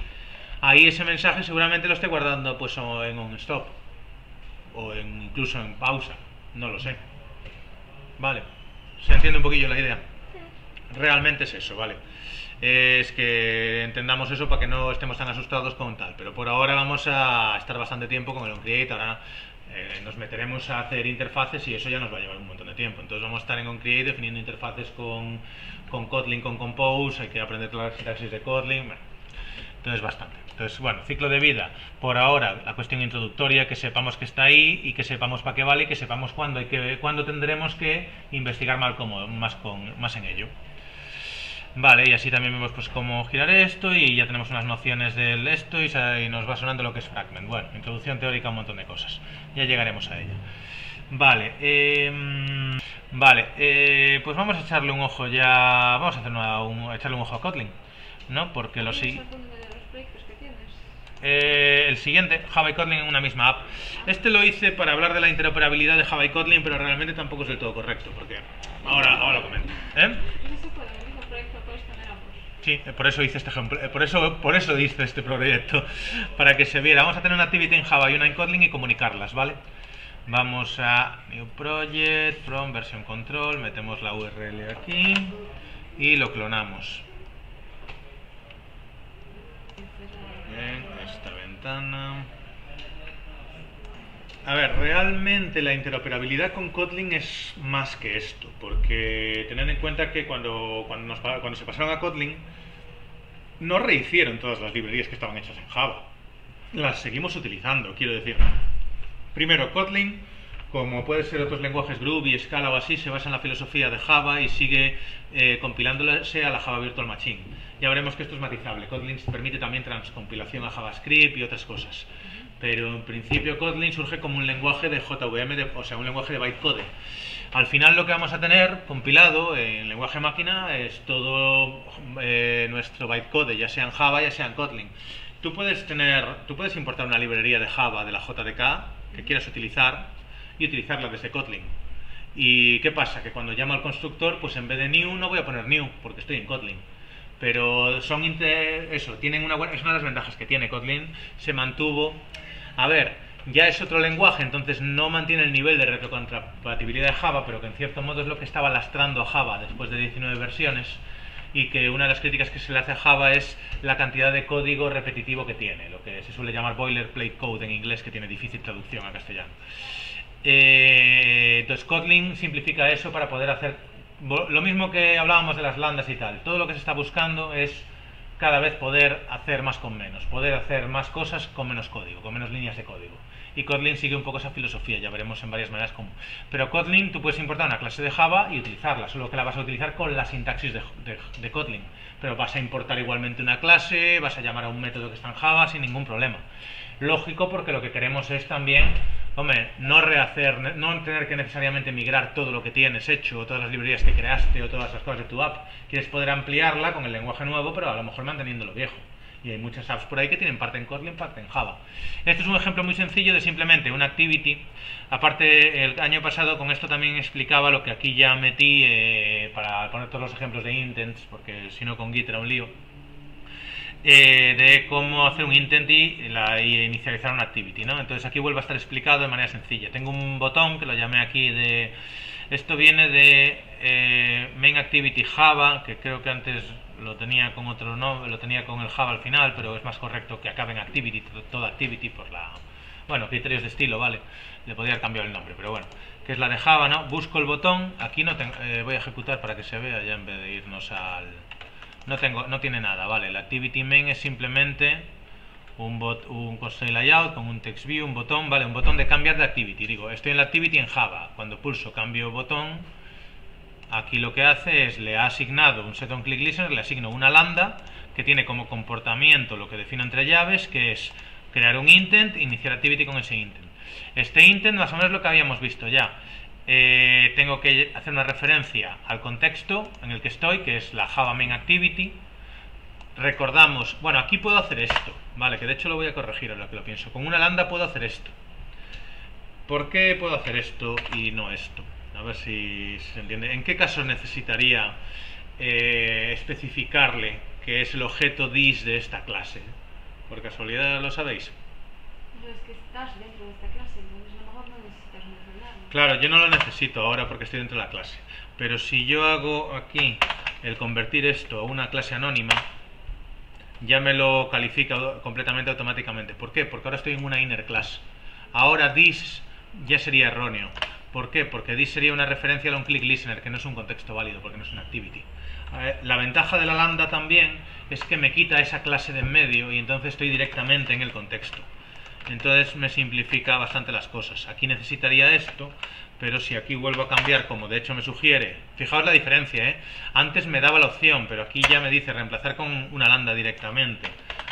ahí ese mensaje seguramente lo esté guardando pues en un stop o en- incluso en pausa, no lo sé. Vale, se entiende un poquillo la idea. Realmente es eso, vale. Es que entendamos eso para que no estemos tan asustados con tal. Pero por ahora vamos a estar bastante tiempo con el OnCreate. Ahora eh, nos meteremos a hacer interfaces y eso ya nos va a llevar un montón de tiempo. Entonces vamos a estar en OnCreate definiendo interfaces con, con Kotlin, con Compose. Hay que aprender todas las sintaxis de Kotlin. Bueno, entonces bastante. Entonces, bueno, ciclo de vida. Por ahora, la cuestión introductoria, que sepamos que está ahí y que sepamos para qué vale y que sepamos cuándo, hay que, cuándo tendremos que investigar más, como, más, con, más en ello. Vale, y así también vemos pues cómo girar esto y ya tenemos unas nociones del esto y, nos va sonando lo que es fragment. Bueno, introducción teórica, un montón de cosas. Ya llegaremos a ella. Vale, em, vale, eh, pues vamos a echarle un ojo ya, vamos a hacer una- un- a echarle un ojo a Kotlin, ¿no? Porque lo ¿Tienes sí. Eh, el siguiente, Java y Kotlin en una misma app. Este lo hice para hablar de la interoperabilidad de Java y Kotlin, pero realmente tampoco es del todo correcto, porque ahora, ahora lo comento. ¿Eh? No se puede, en el mismo proyecto puedes tener ambos. Sí, por eso hice este ejemplo, eh, por eso, por eso hice este proyecto, para que se viera. Vamos a tener una activity en Java y una en y comunicarlas, ¿vale? Vamos a New Project, From, Version Control, metemos la URL aquí y lo clonamos. Bien, esta ventana. A ver, realmente la interoperabilidad con Kotlin es más que esto, porque tened en cuenta que cuando, cuando, nos cuando se pasaron a Kotlin, no rehicieron todas las librerías que estaban hechas en Java. Las seguimos utilizando, quiero decir. Primero, Kotlin, como puede ser otros lenguajes Groovy, Scala o así, se basa en la filosofía de Java y sigue eh, compilándose a la Java Virtual Machine. Ya veremos que esto es matizable. Kotlin permite también transcompilación a JavaScript y otras cosas. Pero en principio Kotlin surge como un lenguaje de JVM, de- o sea, un lenguaje de bytecode. Al final lo que vamos a tener compilado en lenguaje máquina es todo eh, nuestro bytecode, ya sea en Java, ya sea en Kotlin. Tú puedes tener, tú puedes importar una librería de Java de la JDK que quieras utilizar y utilizarla desde Kotlin. ¿Y qué pasa? Que cuando llamo al constructor, pues en vez de new no voy a poner new porque estoy en Kotlin. Pero son inte- eso, tienen una buena, es una de las ventajas que tiene Kotlin, se mantuvo. A ver, ya es otro lenguaje, entonces no mantiene el nivel de retrocompatibilidad de Java, pero que en cierto modo es lo que estaba lastrando a Java después de 19 versiones y que una de las críticas que se le hace a Java es la cantidad de código repetitivo que tiene, lo que se suele llamar boilerplate code en inglés, que tiene difícil traducción a castellano. Eh, entonces Kotlin simplifica eso para poder hacer lo mismo que hablábamos de las landas y tal. Todo lo que se está buscando es cada vez poder hacer más con menos, poder hacer más cosas con menos código, con menos líneas de código. Y Kotlin sigue un poco esa filosofía, ya veremos en varias maneras cómo. Pero Kotlin tú puedes importar una clase de Java y utilizarla, solo que la vas a utilizar con la sintaxis de, de- Kotlin. Pero vas a importar igualmente una clase, vas a llamar a un método que está en Java sin ningún problema. Lógico porque lo que queremos es también, hombre, no rehacer, no tener que necesariamente migrar todo lo que tienes hecho, o todas las librerías que creaste, o todas las cosas de tu app. Quieres poder ampliarla con el lenguaje nuevo, pero a lo mejor manteniendo lo viejo. Y hay muchas apps por ahí que tienen parte en Kotlin, parte en Java. Este es un ejemplo muy sencillo de simplemente una activity. Aparte, el año pasado con esto también explicaba lo que aquí ya metí eh, para poner todos los ejemplos de intents, porque si no con Git era un lío eh, de cómo hacer un intent y, la- inicializar una activity, ¿no? Entonces aquí vuelve a estar explicado de manera sencilla. Tengo un botón que lo llamé aquí de... Esto viene de eh, Main Activity Java, que creo que antes lo tenía con otro nombre, lo tenía con el Java al final, pero es más correcto que acabe en Activity, to- toda Activity por la... Bueno, criterios de estilo, ¿vale? Le podría haber cambiado el nombre, pero bueno. Que es la de Java, ¿no? Busco el botón, aquí no tengo, eh, voy a ejecutar para que se vea ya en vez de irnos al... No tengo, no tiene nada, vale. La activity main es simplemente un bot, un console layout con un text view, un botón, vale, un botón de cambiar de activity. Digo, estoy en la activity en Java. Cuando pulso cambio botón, aquí lo que hace es le ha asignado un set on click listener, le asigno una lambda que tiene como comportamiento lo que defino entre llaves, que es crear un intent, iniciar activity con ese intent. Este intent más o menos lo que habíamos visto ya. Eh, tengo que hacer una referencia al contexto en el que estoy, que es la Java Main Activity. Recordamos, bueno, aquí puedo hacer esto, vale, que de hecho lo voy a corregir ahora que lo pienso. Con una lambda puedo hacer esto. ¿Por qué puedo hacer esto y no esto? A ver si se entiende. ¿En qué casos necesitaría eh, especificarle que es el objeto dis de esta clase? ¿Por casualidad lo sabéis? Pero es que estás dentro de esta clase, no. Claro, yo no lo necesito ahora porque estoy dentro de la clase. Pero si yo hago aquí el convertir esto a una clase anónima, ya me lo califica completamente automáticamente. ¿Por qué? Porque ahora estoy en una inner class. Ahora this ya sería erróneo. ¿Por qué? Porque this sería una referencia a un click listener, que no es un contexto válido, porque no es una activity. Eh, La ventaja de la lambda también es que me quita esa clase de en medio y entonces estoy directamente en el contexto. Entonces me simplifica bastante las cosas. Aquí necesitaría esto, pero si aquí vuelvo a cambiar, como de hecho me sugiere, fijaos la diferencia, ¿eh? Antes me daba la opción, pero aquí ya me dice reemplazar con una lambda directamente.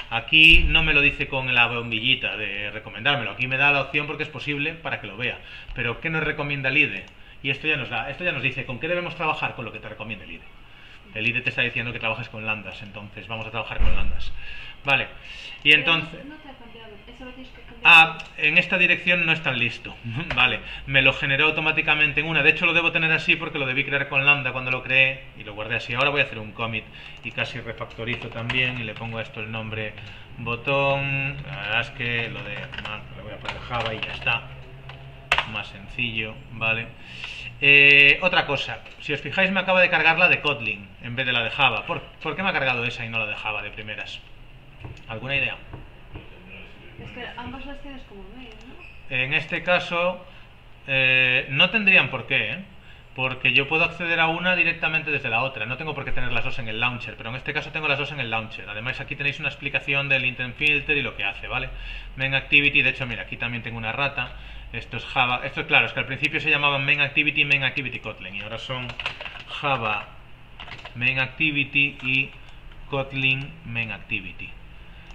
Aquí no me lo dice con la bombillita de recomendármelo, aquí me da la opción porque es posible para que lo vea. Pero ¿qué nos recomienda el IDE? Y esto ya nos da, esto ya nos dice con qué debemos trabajar con lo que te recomienda el IDE. El IDE te está diciendo que trabajes con lambdas, entonces vamos a trabajar con lambdas. Vale. Y entonces Ah, en esta dirección no es tan listo. vale, me lo generó automáticamente en una. De hecho, lo debo tener así porque lo debí crear con lambda cuando lo creé y lo guardé así. Ahora voy a hacer un commit y casi refactorizo también y le pongo a esto el nombre botón. La verdad es que lo de le voy a poner Java y ya está. Más sencillo, vale. Eh, otra cosa, si os fijáis, me acaba de cargar la de Kotlin en vez de la de Java. ¿Por, por qué me ha cargado esa y no la de Java de primeras? ¿Alguna idea? Es que ambas las tienes como main, ¿no? En este caso, eh, no tendrían por qué, ¿eh? porque yo puedo acceder a una directamente desde la otra. No tengo por qué tener las dos en el launcher, pero en este caso tengo las dos en el launcher. Además, aquí tenéis una explicación del intent filter y lo que hace, ¿vale? Main activity, de hecho, mira, aquí también tengo una rata. Esto es Java. Esto es claro, es que al principio se llamaban main activity y main activity Kotlin y ahora son Java main activity y Kotlin main activity.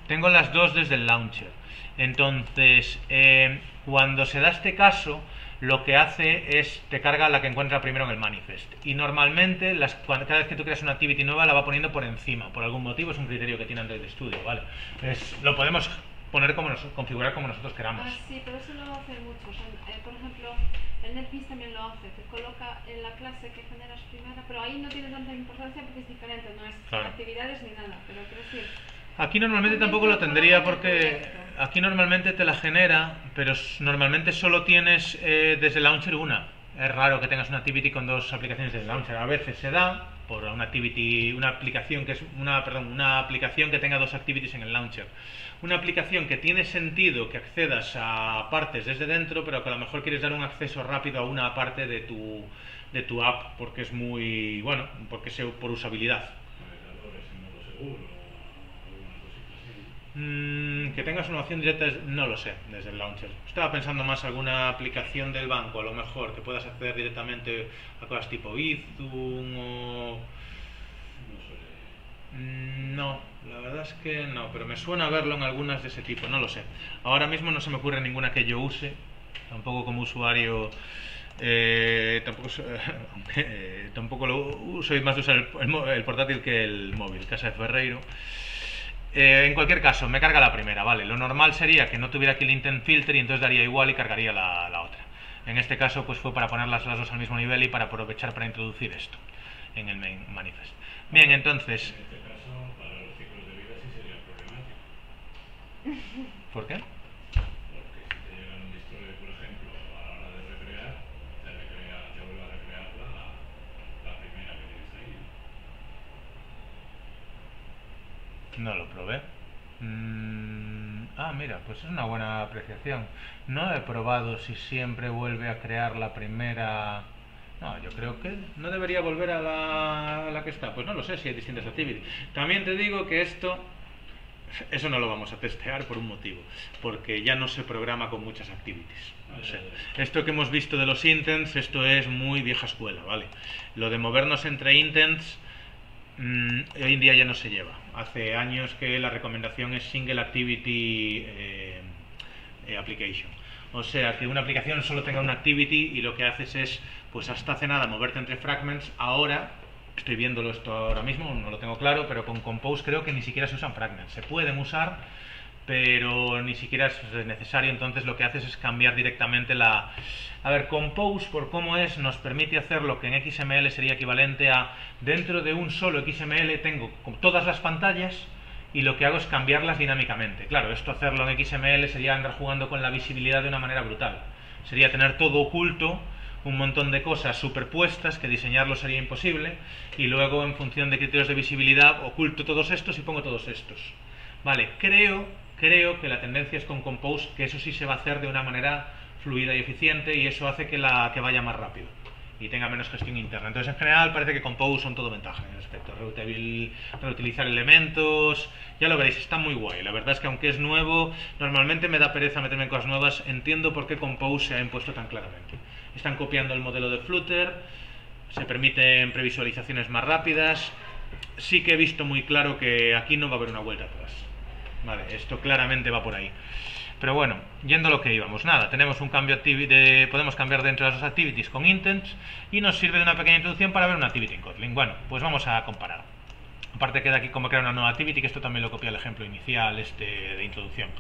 Tengo las dos desde el launcher. Entonces, eh, cuando se da este caso, lo que hace es te carga la que encuentra primero en el manifest. Y normalmente, las, cada vez que tú creas una activity nueva, la va poniendo por encima. Por algún motivo, es un criterio que tiene Android Studio, ¿vale? Es- lo podemos poner como nos- configurar como nosotros queramos. Ah, sí, pero eso lo hacen muchos. En- eh, por ejemplo, el NetBeans también lo hace. Te coloca en la clase que generas primera, pero ahí no tiene tanta importancia porque es diferente, no es Claro. actividades ni nada. Pero quiero decir, Aquí normalmente tampoco lo te lo tendría porque. Aquí normalmente te la genera, pero normalmente solo tienes eh, desde launcher una. Es raro que tengas una activity con dos aplicaciones desde launcher. A veces se da por una activity, una aplicación que es una, perdón, una aplicación que tenga dos activities en el launcher. Una aplicación que tiene sentido que accedas a partes desde dentro, pero que a lo mejor quieres dar un acceso rápido a una parte de tu de tu app porque es muy bueno, porque es por usabilidad o alguna cosita así. Mm, que tengas una opción directa, no lo sé, desde el launcher. Estaba pensando más alguna aplicación del banco, a lo mejor, que puedas acceder directamente a cosas tipo Bizum o... Mm, No, la verdad es que no, pero me suena verlo en algunas de ese tipo, no lo sé. Ahora mismo no se me ocurre ninguna que yo use, tampoco como usuario, eh, tampoco, eh, tampoco lo uso y más de usar el, el el portátil que el móvil, casa de Ferreiro. Eh, en cualquier caso, me carga la primera, vale. Lo normal sería que no tuviera aquí el intent filter y entonces daría igual y cargaría la, la otra. En este caso, pues fue para ponerlas las dos al mismo nivel y para aprovechar para introducir esto en el main manifest. Bien, entonces, En este caso, para los ciclos de vida sí sería problemático. ¿por qué? Porque si te llega un destroyer, por ejemplo, a la hora de recrear, te, recrea, te vuelve a recrear la, la primera que tienes ahí. No lo probé. Mm, ah, mira, pues es una buena apreciación. No he probado si siempre vuelve a crear la primera. No, yo creo que no debería volver a la, a la que está. Pues no lo sé si hay distintas activities. También te digo que esto, eso no lo vamos a testear por un motivo, porque ya no se programa con muchas activities. No sé. Esto que hemos visto de los intents, esto es muy vieja escuela, ¿vale? Lo de movernos entre intents Mm, hoy en día ya no se lleva. Hace años que la recomendación es Single Activity eh, eh, Application. O sea, que una aplicación solo tenga una activity y lo que haces es, pues hasta hace nada, moverte entre fragments. Ahora, estoy viéndolo esto ahora mismo, no lo tengo claro, pero con Compose creo que ni siquiera se usan fragments. Se pueden usar, pero ni siquiera es necesario. Entonces lo que haces es cambiar directamente la... A ver, Compose, por cómo es, nos permite hacer lo que en XML sería equivalente a dentro de un solo XML tengo todas las pantallas y lo que hago es cambiarlas dinámicamente. Claro, esto hacerlo en XML sería andar jugando con la visibilidad de una manera brutal. Sería tener todo oculto, un montón de cosas superpuestas que diseñarlo sería imposible y luego en función de criterios de visibilidad oculto todos estos y pongo todos estos. Vale, creo, creo que la tendencia es con Compose que eso sí se va a hacer de una manera fluida y eficiente y eso hace que, la, que vaya más rápido y tenga menos gestión interna. Entonces, en general, parece que Compose son todo ventaja en el aspecto. Reutilizar elementos, ya lo veréis, está muy guay. La verdad es que aunque es nuevo, normalmente me da pereza meterme en cosas nuevas. Entiendo por qué Compose se ha impuesto tan claramente. Están copiando el modelo de Flutter, se permiten previsualizaciones más rápidas. Sí que he visto muy claro que aquí no va a haber una vuelta atrás. Vale, esto claramente va por ahí. Pero bueno, yendo a lo que íbamos, nada, tenemos un cambio de, podemos cambiar dentro de las dos activities con intents y nos sirve de una pequeña introducción para ver una activity en Kotlin. Bueno, pues vamos a comparar. Aparte queda aquí como crear una nueva activity, que esto también lo copia el ejemplo inicial este de introducción.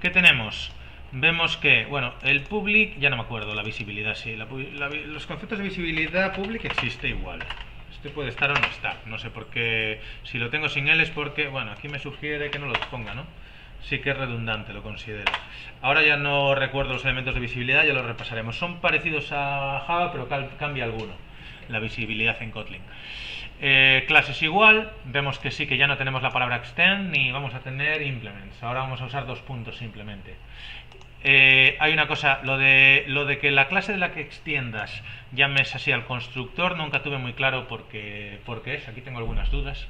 ¿Qué tenemos? Vemos que, bueno, el public, ya no me acuerdo, la visibilidad, sí, la la los conceptos de visibilidad public existe igual. Este puede estar o no estar, no sé por qué, si lo tengo sin él es porque, bueno, aquí me sugiere que no lo ponga, ¿no? Sí que es redundante, lo considero. Ahora ya no recuerdo los elementos de visibilidad, ya los repasaremos. Son parecidos a Java, pero cambia alguno, la visibilidad en Kotlin. Eh, clases igual, vemos que sí que ya no tenemos la palabra extend ni vamos a tener implements. Ahora vamos a usar dos puntos simplemente. Eh, hay una cosa, lo de, lo de que la clase de la que extiendas llames así al constructor, nunca tuve muy claro por qué, es. Aquí tengo algunas dudas.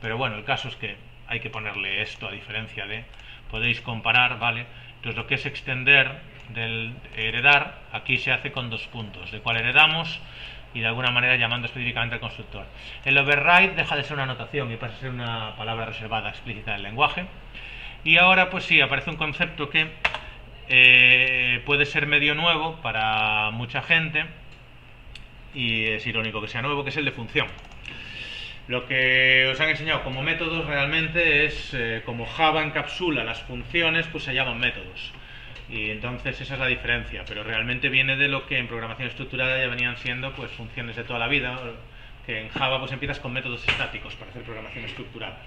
Pero bueno, el caso es que hay que ponerle esto a diferencia de. Podéis comparar, ¿vale? Entonces lo que es extender del heredar, aquí se hace con dos puntos, de cuál heredamos y de alguna manera llamando específicamente al constructor. El override deja de ser una anotación y pasa a ser una palabra reservada explícita del lenguaje. Y ahora, pues sí, aparece un concepto que eh, puede ser medio nuevo para mucha gente y es irónico que sea nuevo, que es el de función. Lo que os han enseñado como métodos realmente es eh, como Java encapsula las funciones, pues se llaman métodos. Y entonces esa es la diferencia, pero realmente viene de lo que en programación estructurada ya venían siendo pues funciones de toda la vida, que en Java pues empiezas con métodos estáticos para hacer programación estructurada.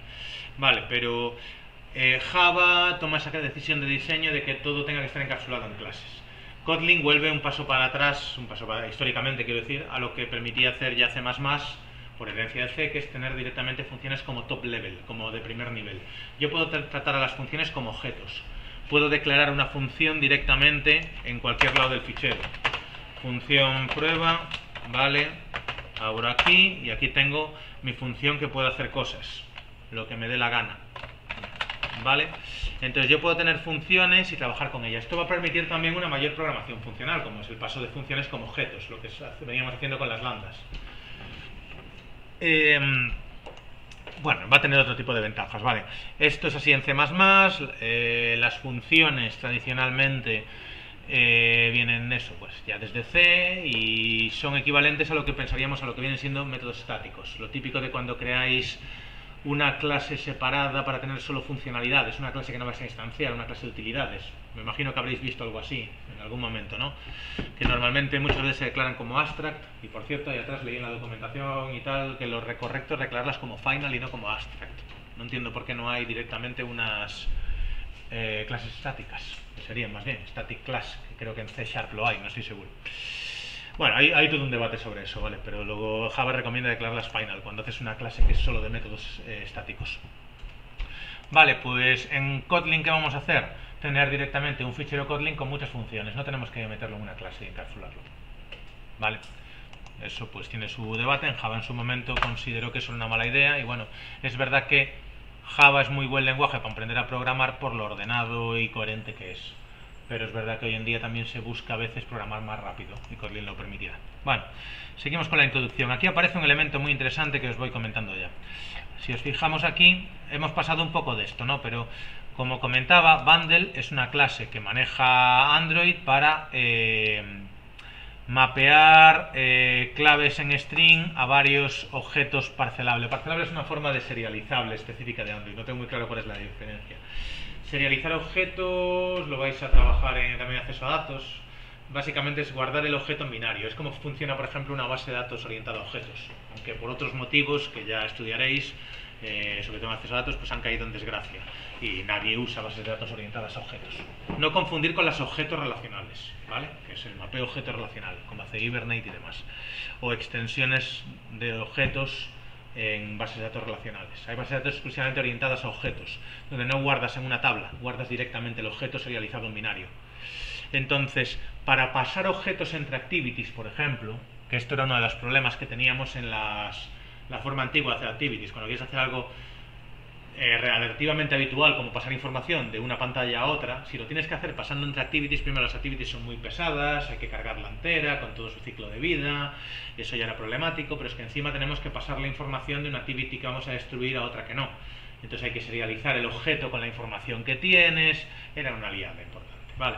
Vale, pero eh, Java toma esa decisión de diseño de que todo tenga que estar encapsulado en clases. Kotlin vuelve un paso para atrás, un paso para, históricamente quiero decir, a lo que permitía hacer ya C++ por herencia de C, que es tener directamente funciones como top level, como de primer nivel. Yo puedo tratar a las funciones como objetos. Puedo declarar una función directamente en cualquier lado del fichero. Función prueba, vale, abro aquí y aquí tengo mi función que puede hacer cosas, lo que me dé la gana. ¿Vale? Entonces yo puedo tener funciones y trabajar con ellas. Esto va a permitir también una mayor programación funcional, como es el paso de funciones como objetos, lo que veníamos haciendo con las lambdas. Em, bueno, va a tener otro tipo de ventajas, ¿vale? Esto es así en C++, eh, las funciones tradicionalmente eh, vienen eso, pues ya desde C y son equivalentes a lo que pensaríamos a lo que vienen siendo métodos estáticos. Lo típico de cuando creáis una clase separada para tener solo funcionalidades, una clase que no vais a instanciar, una clase de utilidades. Me imagino que habréis visto algo así en algún momento, ¿no? Que normalmente muchas veces se declaran como abstract, y por cierto, ahí atrás leí en la documentación y tal que lo correcto es declararlas como final y no como abstract. No entiendo por qué no hay directamente unas eh, clases estáticas, que serían más bien static class, que creo que en C Sharp lo hay, no estoy seguro. Bueno, hay, todo un debate sobre eso, ¿vale? Pero luego Java recomienda declararlas final cuando haces una clase que es solo de métodos eh, estáticos. Vale, pues en Kotlin, ¿qué vamos a hacer? Tener directamente un fichero Kotlin con muchas funciones. No tenemos que meterlo en una clase y encapsularlo. Vale. Eso pues tiene su debate. En Java en su momento consideró que es una mala idea. Y bueno, es verdad que Java es muy buen lenguaje para aprender a programar por lo ordenado y coherente que es pero es verdad que hoy en día también se busca a veces programar más rápido y Kotlin lo permitirá. Bueno, seguimos con la introducción. Aquí aparece un elemento muy interesante que os voy comentando ya. Si os fijamos aquí, hemos pasado un poco de esto, ¿no? Pero como comentaba, Bundle es una clase que maneja Android para eh, mapear eh, claves en string a varios objetos parcelables. Parcelable es una forma de serializable específica de Android, no tengo muy claro cuál es la diferencia. Serializar objetos, lo vais a trabajar en acceso a datos. Básicamente es guardar el objeto en binario. Es como funciona, por ejemplo, una base de datos orientada a objetos. Aunque por otros motivos que ya estudiaréis, eh, sobre todo acceso a datos, pues han caído en desgracia. Y nadie usa bases de datos orientadas a objetos. No confundir con las objetos relacionales, ¿vale? Que es el mapeo objeto relacional, como hace Hibernate y demás. O extensiones de objetos en bases de datos relacionales. Hay bases de datos exclusivamente orientadas a objetos, donde no guardas en una tabla, guardas directamente el objeto serializado en binario. Entonces, para pasar objetos entre activities, por ejemplo, que esto era uno de los problemas que teníamos en las, la forma antigua de hacer activities, cuando quieres hacer algo eh, relativamente habitual como pasar información de una pantalla a otra, si lo tienes que hacer pasando entre activities, primero las activities son muy pesadas, hay que cargarla entera con todo su ciclo de vida, eso ya era problemático, pero es que encima tenemos que pasar la información de una activity que vamos a destruir a otra que no. Entonces hay que serializar el objeto con la información que tienes, era una aliada importante. Vale.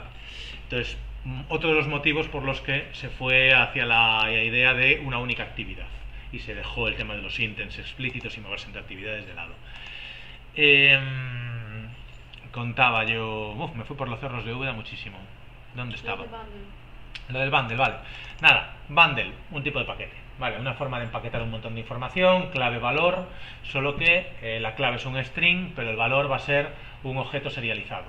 Entonces, mm, otro de los motivos por los que se fue hacia la idea de una única actividad y se dejó el tema de los intents explícitos y moverse entre actividades de lado. Em, contaba yo. Uf, me fui por los cerros de Úbeda muchísimo. ¿Dónde estaba? Lo del bundle, vale. Nada, bundle, un tipo de paquete. Vale, una forma de empaquetar un montón de información, clave, valor, solo que eh, la clave es un string, pero el valor va a ser un objeto serializado.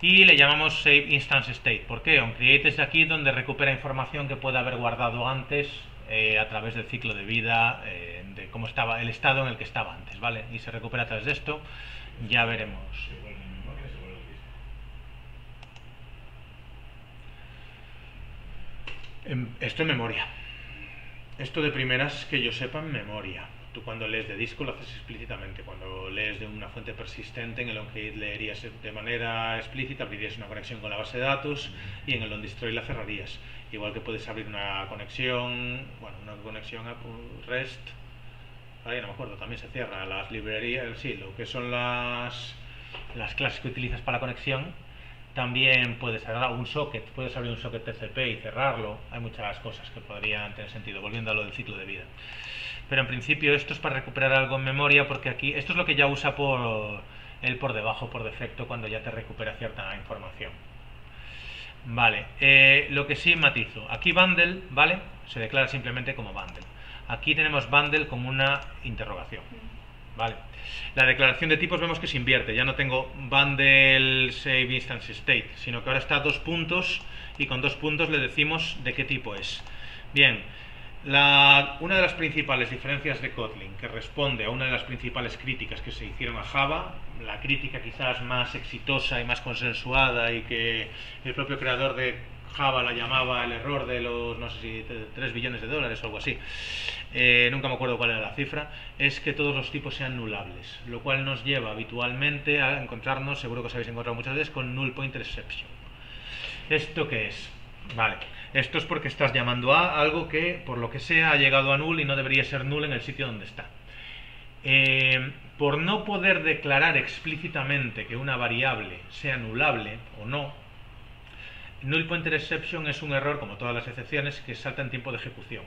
Y le llamamos save instance state. ¿Por qué? create es aquí donde recupera información que puede haber guardado antes eh, a través del ciclo de vida, eh, de cómo estaba el estado en el que estaba antes, ¿vale? Y se recupera a través de esto, ya veremos. Em, esto en memoria. Esto de primeras que yo sepa en memoria. Tú cuando lees de disco lo haces explícitamente. Cuando lees de una fuente persistente, en el onCreate leerías de manera explícita, abrirías una conexión con la base de datos y en el onDestroy la cerrarías. Igual que puedes abrir una conexión, bueno, una conexión a REST, ahí no me acuerdo, también se cierra las librerías, sí, lo que son las, las clases que utilizas para la conexión, también puedes cerrar un socket, puedes abrir un socket TCP y cerrarlo. Hay muchas cosas que podrían tener sentido, volviendo a lo del ciclo de vida. pero en principio esto es para recuperar algo en memoria porque aquí esto es lo que ya usa por él por debajo por defecto cuando ya te recupera cierta información. Vale, eh, lo que sí matizo, aquí bundle, ¿vale? Se declara simplemente como bundle. Aquí tenemos bundle como una interrogación. Vale. La declaración de tipos vemos que se invierte. Ya no tengo bundle save instance state, sino que ahora está dos puntos y con dos puntos le decimos de qué tipo es. Bien, la- una de las principales diferencias de Kotlin, que responde a una de las principales críticas que se hicieron a Java, la crítica quizás más exitosa y más consensuada y que el propio creador de Java la llamaba el error de los, no sé si 3 billones de dólares o algo así, eh, nunca me acuerdo cuál era la cifra, es que todos los tipos sean nulables, lo cual nos lleva habitualmente a encontrarnos, seguro que os habéis encontrado muchas veces, con null pointer exception. ¿Esto qué es? Vale, esto es porque estás llamando a algo que, por lo que sea, ha llegado a null y no debería ser null en el sitio donde está. Eh, por no poder declarar explícitamente que una variable sea anulable o no, null pointer exception es un error, como todas las excepciones, que salta en tiempo de ejecución.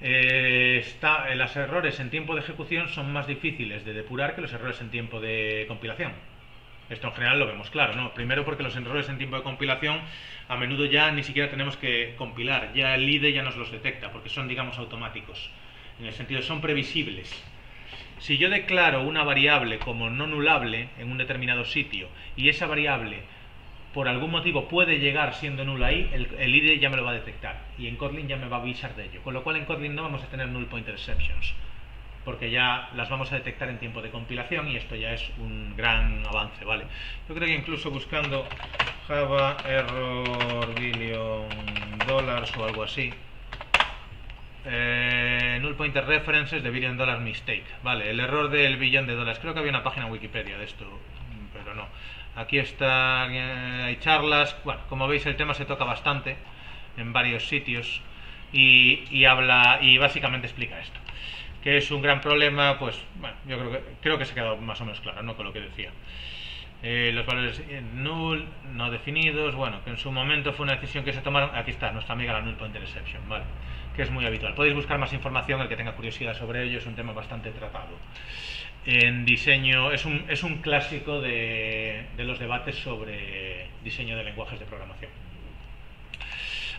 Eh, eh, los errores en tiempo de ejecución son más difíciles de depurar que los errores en tiempo de compilación. Esto en general lo vemos claro, ¿no? Primero porque los errores en tiempo de compilación a menudo ya ni siquiera tenemos que compilar, ya el IDE ya nos los detecta, porque son, digamos, automáticos. En el sentido, son previsibles. Si yo declaro una variable como no nulable en un determinado sitio y esa variable por algún motivo puede llegar siendo nula ahí, el, IDE ya me lo va a detectar y en Kotlin ya me va a avisar de ello. Con lo cual en Kotlin no vamos a tener null pointer exceptions porque ya las vamos a detectar en tiempo de compilación y esto ya es un gran avance, ¿vale? Yo creo que incluso buscando Java error billion dollars o algo así, eh, null pointer references de billion dollar mistake, vale, el error del billón de dólares, creo que había una página en Wikipedia de esto, pero no. Aquí está, eh, hay charlas, bueno, como veis el tema se toca bastante en varios sitios y, y habla y básicamente explica esto que es un gran problema, pues bueno, yo creo que, creo que se ha quedado más o menos claro ¿no? con lo que decía. Eh, los valores null, no definidos, bueno, que en su momento fue una decisión que se tomaron, aquí está, nuestra amiga la null pointer exception, ¿vale? que es muy habitual. Podéis buscar más información, el que tenga curiosidad sobre ello, es un tema bastante tratado. En diseño, es un, es un clásico de los debates sobre diseño de lenguajes de programación.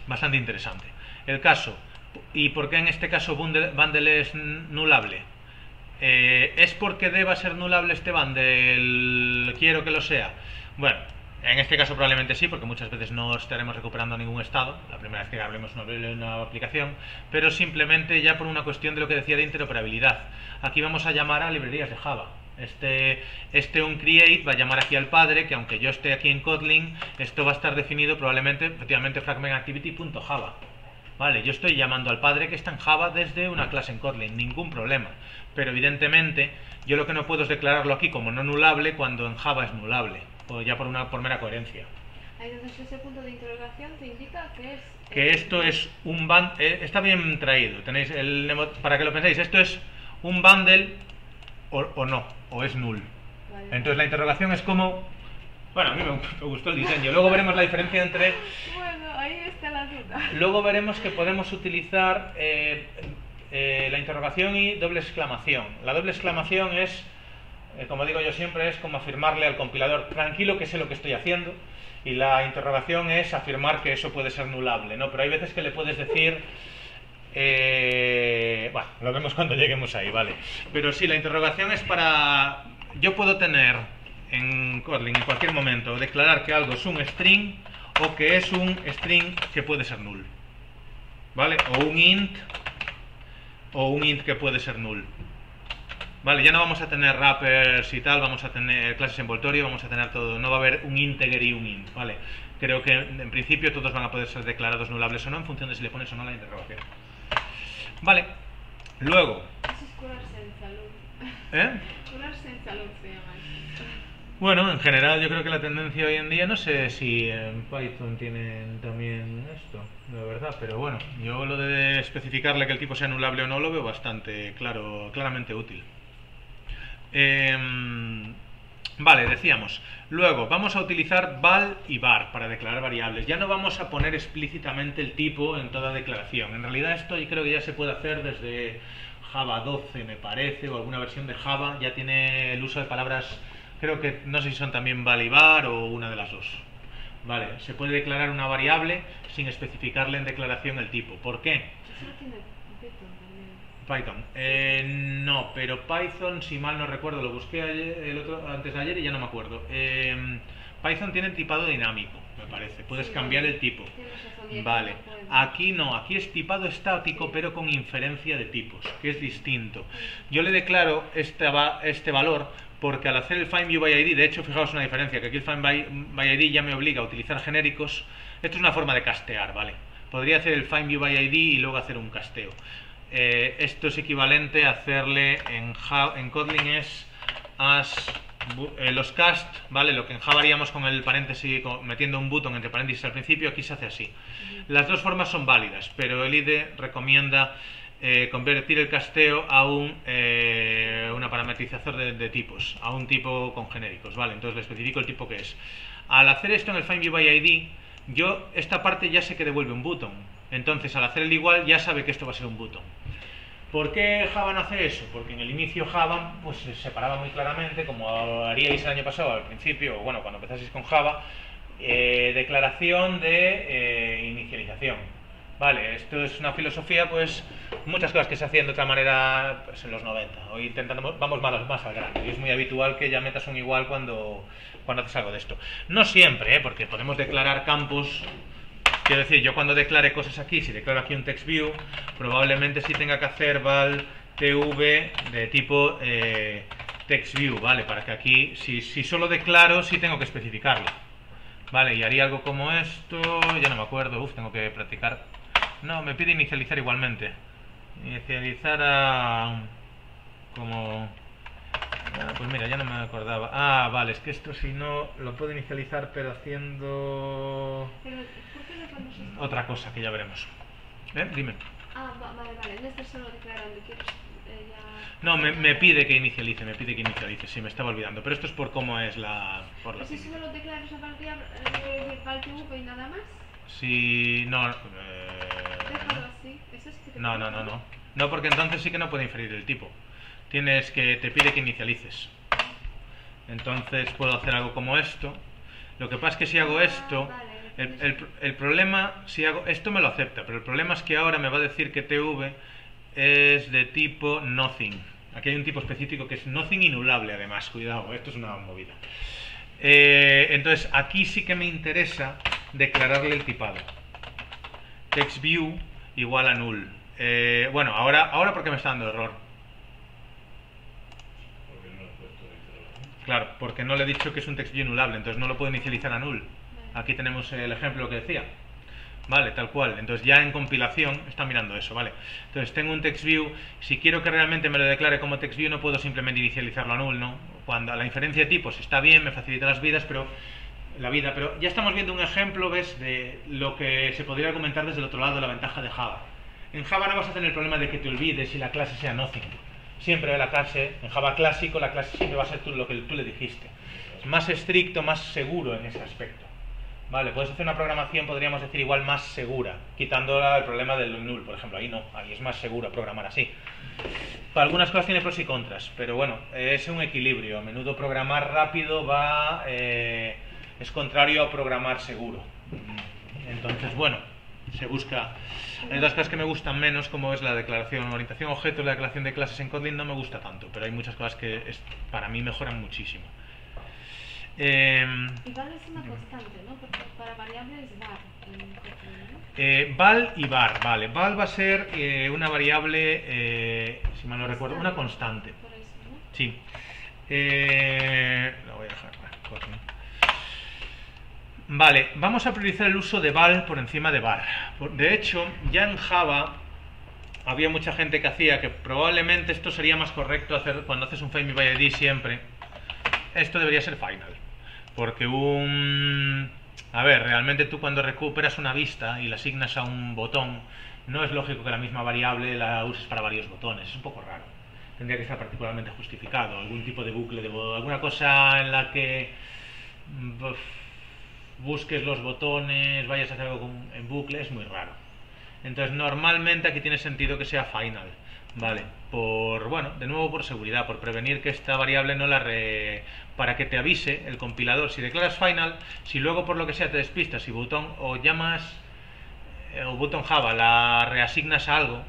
Bastante interesante. El caso, ¿Y por qué en este caso bundle, es nulable? Eh, ¿Es porque deba ser nulable este bundle? Quiero que lo sea. Bueno, en este caso probablemente sí, porque muchas veces no estaremos recuperando ningún estado, la primera vez que hablemos de una aplicación, pero simplemente ya por una cuestión de lo que decía de interoperabilidad. Aquí vamos a llamar a librerías de Java. Este, este onCreate va a llamar aquí al padre, que aunque yo esté aquí en Kotlin, esto va a estar definido probablemente, efectivamente, fragmentactivity.java. Vale, yo estoy llamando al padre que está en Java desde una clase en Kotlin, ningún problema. Pero evidentemente, yo lo que no puedo es declararlo aquí como no nulable cuando en Java es nulable, o ya por una por mera coherencia. Entonces ese punto de interrogación te indica que es... Que esto es un bundle, eh, está bien traído, tenéis el para que lo penséis, esto es un bundle o, o no, o es null. Vale. Entonces la interrogación es como, bueno, a mí me, me gustó el diseño. Luego veremos la diferencia entre Bueno, Luego veremos que podemos utilizar eh, eh, la interrogación y doble exclamación. La doble exclamación es, eh, como digo yo siempre, es como afirmarle al compilador, tranquilo que sé lo que estoy haciendo. Y la interrogación es afirmar que eso puede ser nulable, ¿no? Pero hay veces que le puedes decir... eh, bueno, lo vemos cuando lleguemos ahí, ¿vale? Pero sí, la interrogación es para... Yo puedo tener en Kotlin en cualquier momento declarar que algo es un string o que es un string que puede ser null. ¿Vale? O un int o un int que puede ser null. Vale, ya no vamos a tener wrappers y tal, vamos a tener clases envoltorio, vamos a tener todo, no va a haber un integer y un int, ¿vale? Creo que en principio todos van a poder ser declarados nulables o no en función de si le pones o no la interrogación. Vale, luego, Eso es. ¿eh? Curarse en salud se llama. Bueno, en general yo creo que la tendencia hoy en día, no sé si en Python tienen también esto, la verdad, pero bueno, yo lo de especificarle que el tipo sea anulable o no lo veo bastante claro, claramente útil. Em, vale, decíamos, luego vamos a utilizar val y var para declarar variables. Ya no vamos a poner explícitamente el tipo en toda declaración. En realidad esto yo creo que ya se puede hacer desde Java 12 me parece, o alguna versión de Java, ya tiene el uso de palabras, creo que no sé si son también val y var o una de las dos. Vale, se puede declarar una variable sin especificarle en declaración el tipo. ¿Por qué? Python. Eh, no, pero Python, si mal no recuerdo, lo busqué ayer- el otro, antes de ayer y ya no me acuerdo. Eh, Python tiene tipado dinámico, me parece. Puedes Sí, cambiar el tipo. Vale. Aquí no, aquí es tipado estático, pero con inferencia de tipos, que es distinto. Yo le declaro este, este valor porque al hacer el find view by ID, de hecho, fijaos una diferencia, que aquí el find by, by ID ya me obliga a utilizar genéricos. Esto es una forma de castear, ¿vale? Podría hacer el find view by ID y luego hacer un casteo. Eh, esto es equivalente a hacerle en, en Kotlin es as eh, los cast, ¿vale? Lo que en Java haríamos con el paréntesis, con- metiendo un button entre paréntesis al principio, aquí se hace así. Las dos formas son válidas, pero el IDE recomienda eh, convertir el casteo a un eh, una parametrizador de, tipos, a un tipo con genéricos, ¿vale? Entonces le especifico el tipo que es. Al hacer esto en el find by ID, yo esta parte ya sé que devuelve un button. Entonces, al hacer el igual, ya sabe que esto va a ser un button. ¿Por qué Java no hace eso? Porque en el inicio Java pues se separaba muy claramente, como haríais el año pasado al principio, bueno, cuando empezasteis con Java, eh, declaración de inicialización. Vale, esto es una filosofía, pues muchas cosas que se hacían de otra manera pues, en los 90. Hoy intentando, vamos más, más al grano y es muy habitual que ya metas un igual cuando, cuando haces algo de esto. No siempre, ¿eh? porque podemos declarar campos Quiero decir, yo cuando declare cosas aquí, si declaro aquí un text view, probablemente sí tenga que hacer val tv de tipo eh, text view, ¿vale? Para que aquí, si, si solo declaro, sí tengo que especificarlo. Vale, y haría algo como esto, ya no me acuerdo, uf, tengo que practicar. No, me pide inicializar igualmente. Inicializar a... como... Ah, pues mira, ya no me acordaba. Ah, vale, es que esto si no lo puedo inicializar, pero haciendo Pero, ¿por qué no pones esto? otra cosa que ya veremos. ¿Eh? Dime. Ah, va- vale, vale. En este solo declarando. ¿Quieres eh, ya... No, me, me pide que inicialice, me pide que inicialice. Sí, me estaba olvidando. Pero esto es por cómo es la. Por la si solo declaras a eh, val TV y nada más, Si. No. eh, déjalo así. Eso es que te no, no, no, no. No, porque entonces sí que no puede inferir el tipo. Tienes que. Te pide que inicialices. Entonces puedo hacer algo como esto. Lo que pasa es que si hago Ah, esto. vale. El, el- el problema, si hago. Esto me lo acepta, pero el problema es que ahora me va a decir que TV es de tipo nothing. Aquí hay un tipo específico que es nothing inulable, además. Cuidado, esto es una movida. Eh, entonces, aquí sí que me interesa declararle el tipado. TextView igual a null. Eh, bueno, ahora, ahora porque me está dando error. Porque no puesto la Claro, porque no le he dicho que es un TextView inulable, entonces no lo puedo inicializar a null. Aquí tenemos el ejemplo que decía. Vale, tal cual. Entonces ya en compilación está mirando eso, ¿vale? Entonces tengo un text view. Si quiero que realmente me lo declare como text view, no puedo simplemente inicializarlo a null, ¿no? Cuando la inferencia de tipos está bien, me facilita las vidas, pero la vida, pero ya estamos viendo un ejemplo, ¿ves? De lo que se podría argumentar desde el otro lado, la ventaja de Java. En Java no vas a tener el problema de que te olvides y la clase sea nothing. Siempre la clase, en Java clásico, la clase siempre va a ser tú, lo que tú le dijiste. Es más estricto, más seguro en ese aspecto. Vale, puedes hacer una programación, podríamos decir, igual más segura, quitando el problema del null, por ejemplo. Ahí no, ahí es más seguro programar así. Para algunas cosas tiene pros y contras, pero bueno, es un equilibrio. A menudo programar rápido va eh, es contrario a programar seguro. Entonces, bueno, se busca. Hay otras cosas que me gustan menos, como es la declaración orientación objetos, la declaración de clases en Kotlin no me gusta tanto, pero hay muchas cosas que es- para mí mejoran muchísimo. Em, Y val es una constante, ¿no? Porque para variable es var. en Kotlin, ¿no? Eh, val y var, vale. Val va a ser eh, una variable, eh, si mal no recuerdo, una constante. Por eso, ¿no? Sí. Lo voy a dejar. Kotlin. Vale, vamos a priorizar el uso de val por encima de var. De hecho, ya en Java había mucha gente que hacía que probablemente esto sería más correcto hacer cuando haces un find by ID siempre. Esto debería ser final. Porque un... A ver, realmente tú cuando recuperas una vista y la asignas a un botón, no es lógico que la misma variable la uses para varios botones. Es un poco raro. Tendría que estar particularmente justificado. Algún tipo de bucle, de alguna cosa en la que mm, busques los botones, vayas a hacer algo en bucle, es muy raro. Entonces, normalmente aquí tiene sentido que sea final. Vale, por, bueno, de nuevo por seguridad, por prevenir que esta variable no la re... para que te avise el compilador. Si declaras final, si luego por lo que sea te despistas y botón o llamas eh, o button Java la reasignas a algo,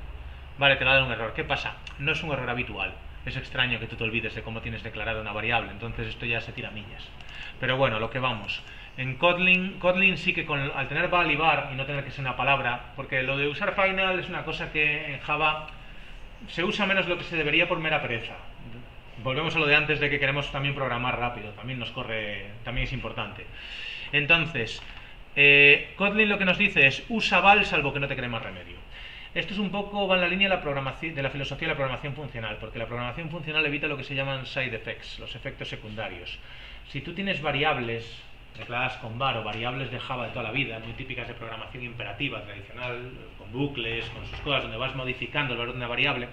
vale, te va a dar un error. ¿Qué pasa? No es un error habitual. Es extraño que tú te olvides de cómo tienes declarada una variable, entonces esto ya se tira millas. Pero bueno, lo que vamos. En Kotlin, Kotlin sí que con, al tener val y bar y no tener que ser una palabra, porque lo de usar final es una cosa que en Java se usa menos de lo que se debería por mera pereza. Volvemos a lo de antes de que queremos también programar rápido, también nos corre, también es importante. Entonces, eh, Kotlin lo que nos dice es usa val salvo que no te cree más remedio. Esto es un poco va en la línea de la, programación, de la filosofía de la programación funcional, porque la programación funcional evita lo que se llaman side effects, los efectos secundarios. Si tú tienes variables declaradas con var o variables de Java de toda la vida, muy típicas de programación imperativa tradicional, con bucles, con sus cosas, donde vas modificando el valor de una variable,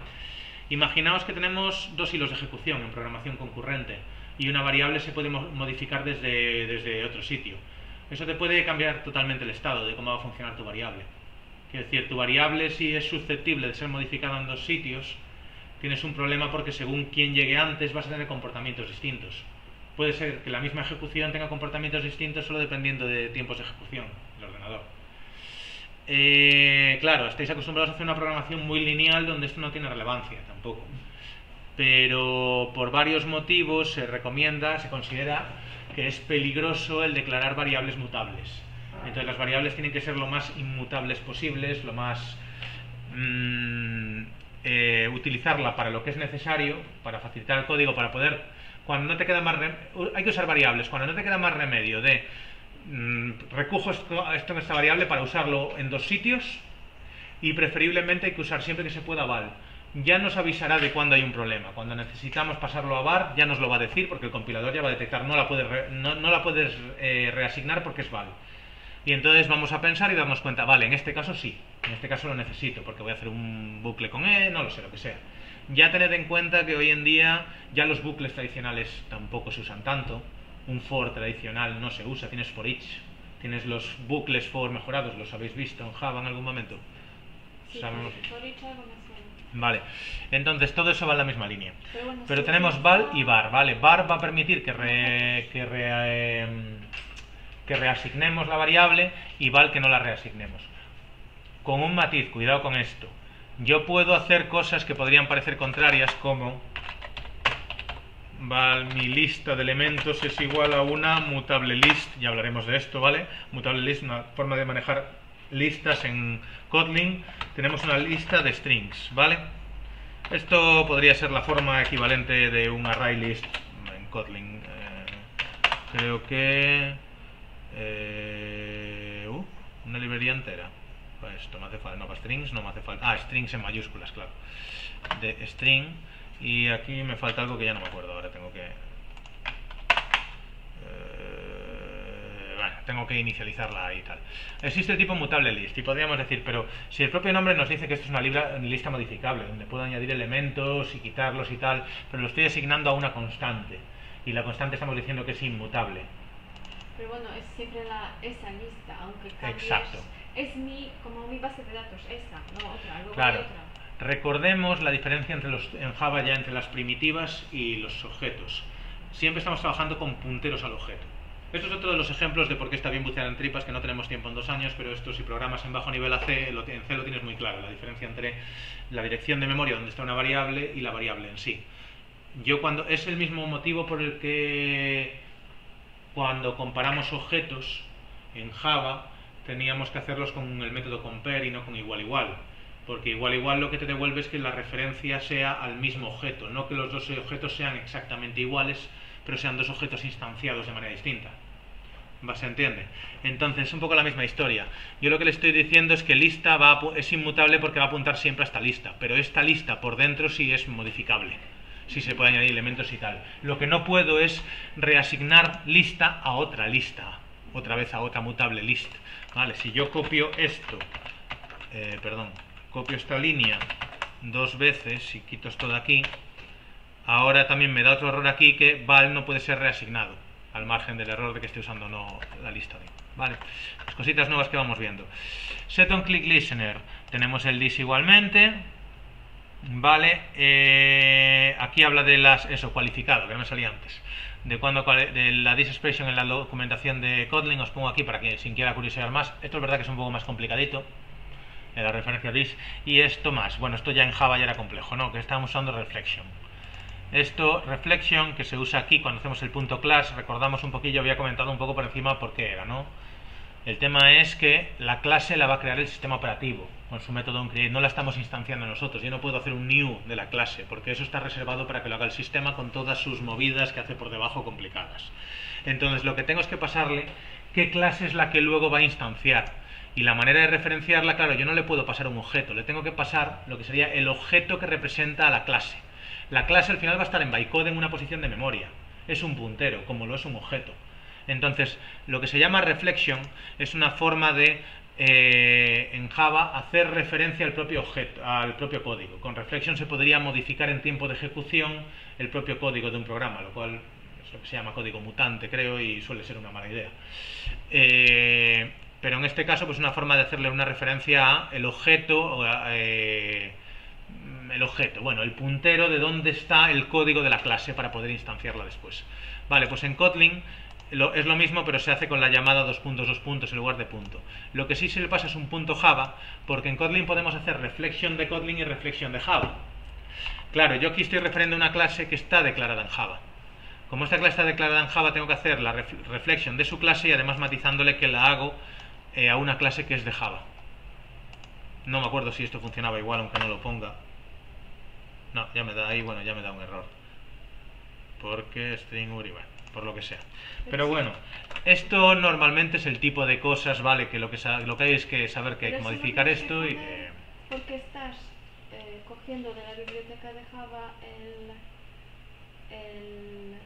imaginaos que tenemos dos hilos de ejecución en programación concurrente y una variable se puede modificar desde, desde otro sitio. Eso te puede cambiar totalmente el estado de cómo va a funcionar tu variable. Quiero decir, tu variable si es susceptible de ser modificada en dos sitios, tienes un problema porque según quién llegue antes vas a tener comportamientos distintos puede ser que la misma ejecución tenga comportamientos distintos solo dependiendo de tiempos de ejecución del ordenador. Eh, claro, estáis acostumbrados a hacer una programación muy lineal donde esto no tiene relevancia tampoco. Pero por varios motivos se recomienda, se considera que es peligroso el declarar variables mutables. Entonces las variables tienen que ser lo más inmutables posibles, lo más... Mm, eh, utilizarla para lo que es necesario, para facilitar el código, para poder cuando no te queda más hay que usar variables, cuando no te queda más remedio de mm, recojo esto, en esta variable para usarlo en dos sitios y preferiblemente hay que usar siempre que se pueda val. Ya nos avisará de cuando hay un problema. Cuando necesitamos pasarlo a var ya nos lo va a decir porque el compilador ya va a detectar no la puedes, no, la puedes eh, reasignar porque es val. Y entonces vamos a pensar y damos cuenta, vale, en este caso sí, en este caso lo necesito porque voy a hacer un bucle con E, no lo sé, lo que sea. Ya tened en cuenta que hoy en día ya los bucles tradicionales tampoco se usan tanto. Un for tradicional no se usa, tienes for each. Tienes los bucles for mejorados, los habéis visto en Java en algún momento. Sí, Sabemos. For each Vale, entonces todo eso va en la misma línea. Pero, tenemos val y var, ¿vale? Var va a permitir que, que, em, que reasignemos la variable y val que no la reasignemos. Con un matiz, cuidado con esto yo puedo hacer cosas que podrían parecer contrarias como mi lista de elementos es igual a una mutable list, ya hablaremos de esto, ¿vale? Mutable list, una forma de manejar listas en Kotlin, tenemos una lista de strings, ¿vale? Esto podría ser la forma equivalente de un array list en Kotlin. Eh, creo que... Eh, uh, una librería entera esto me hace falta, no, para strings no me hace falta, ah, strings en mayúsculas, claro, de string, y aquí me falta algo que ya no me acuerdo, ahora tengo que, eh, tengo que inicializarla y tal. Existe el tipo mutable list, y podríamos decir, pero si el propio nombre nos dice que esto es una lista modificable, donde puedo añadir elementos y quitarlos y tal, pero lo estoy asignando a una constante, y la constante estamos diciendo que es inmutable. Pero bueno, es siempre la, esa lista, aunque cambies... Exacto es mi, como mi base de datos, esa, no otra, luego claro. otra. Recordemos la diferencia entre los, en Java ya entre las primitivas y los objetos. Siempre estamos trabajando con punteros al objeto. Esto es otro de los ejemplos de por qué está bien bucear en tripas, que no tenemos tiempo en dos años, pero esto si programas en bajo nivel AC, en C lo tienes muy claro, la diferencia entre la dirección de memoria donde está una variable y la variable en sí. Yo cuando es el mismo motivo por el que cuando comparamos objetos en Java, teníamos que hacerlos con el método compare y no con igual igual. Porque igual igual lo que te devuelve es que la referencia sea al mismo objeto, no que los dos objetos sean exactamente iguales, pero sean dos objetos instanciados de manera distinta. ¿Se entiende? Entonces, es un poco la misma historia. Yo lo que le estoy diciendo es que lista va es inmutable porque va a apuntar siempre a esta lista, pero esta lista por dentro sí es modificable. Sí se puede añadir elementos y tal. Lo que no puedo es reasignar lista a otra lista, otra vez a otra mutable list. Vale, si yo copio esto, eh, perdón, copio esta línea dos veces y quito esto de aquí, ahora también me da otro error aquí que val no puede ser reasignado, al margen del error de que estoy usando no la lista de. Vale, las cositas nuevas que vamos viendo. Set on click listener, tenemos el dis igualmente, Vale, eh, aquí habla de las, eso, cualificado, que no me salía antes. De cuando de la disexpression en la documentación de Kotlin, os pongo aquí para que sin quiera curiosear más. Esto es verdad que es un poco más complicadito, en la referencia dis. Y esto más, bueno, esto ya en Java ya era complejo, ¿no? Que estamos usando reflection. Esto, reflection, que se usa aquí cuando hacemos el punto class, recordamos un poquillo, había comentado un poco por encima por qué era, ¿no? El tema es que la clase la va a crear el sistema operativo con su método onCreate, no la estamos instanciando nosotros. Yo no puedo hacer un new de la clase, porque eso está reservado para que lo haga el sistema con todas sus movidas que hace por debajo complicadas. Entonces lo que tengo es que pasarle qué clase es la que luego va a instanciar. Y la manera de referenciarla, claro, yo no le puedo pasar un objeto, le tengo que pasar lo que sería el objeto que representa a la clase. La clase al final va a estar en bytecode en una posición de memoria. Es un puntero, como lo es un objeto. Entonces, lo que se llama reflection es una forma de eh, en Java hacer referencia al propio objeto, al propio código. Con reflection se podría modificar en tiempo de ejecución el propio código de un programa, lo cual es lo que se llama código mutante, creo, y suele ser una mala idea. Eh, pero en este caso, pues una forma de hacerle una referencia a el objeto, eh, el objeto, bueno, el puntero de dónde está el código de la clase para poder instanciarla después. Vale, pues en Kotlin es lo mismo, pero se hace con la llamada dos puntos, dos puntos en lugar de punto. Lo que sí se le pasa es un punto Java, porque en Kotlin podemos hacer reflexión de Kotlin y reflexión de Java. Claro, yo aquí estoy refiriendo a una clase que está declarada en Java. Como esta clase está declarada en Java, tengo que hacer la reflexión de su clase y además matizándole que la hago eh, a una clase que es de Java. No me acuerdo si esto funcionaba igual, aunque no lo ponga. No, ya me da ahí, bueno, ya me da un error. Porque string uribe por lo que sea. Pero bueno, esto normalmente es el tipo de cosas, ¿vale? Que lo que, lo que hay es que saber que hay que modificar esto y que... Porque estás eh, cogiendo de la biblioteca de Java el... el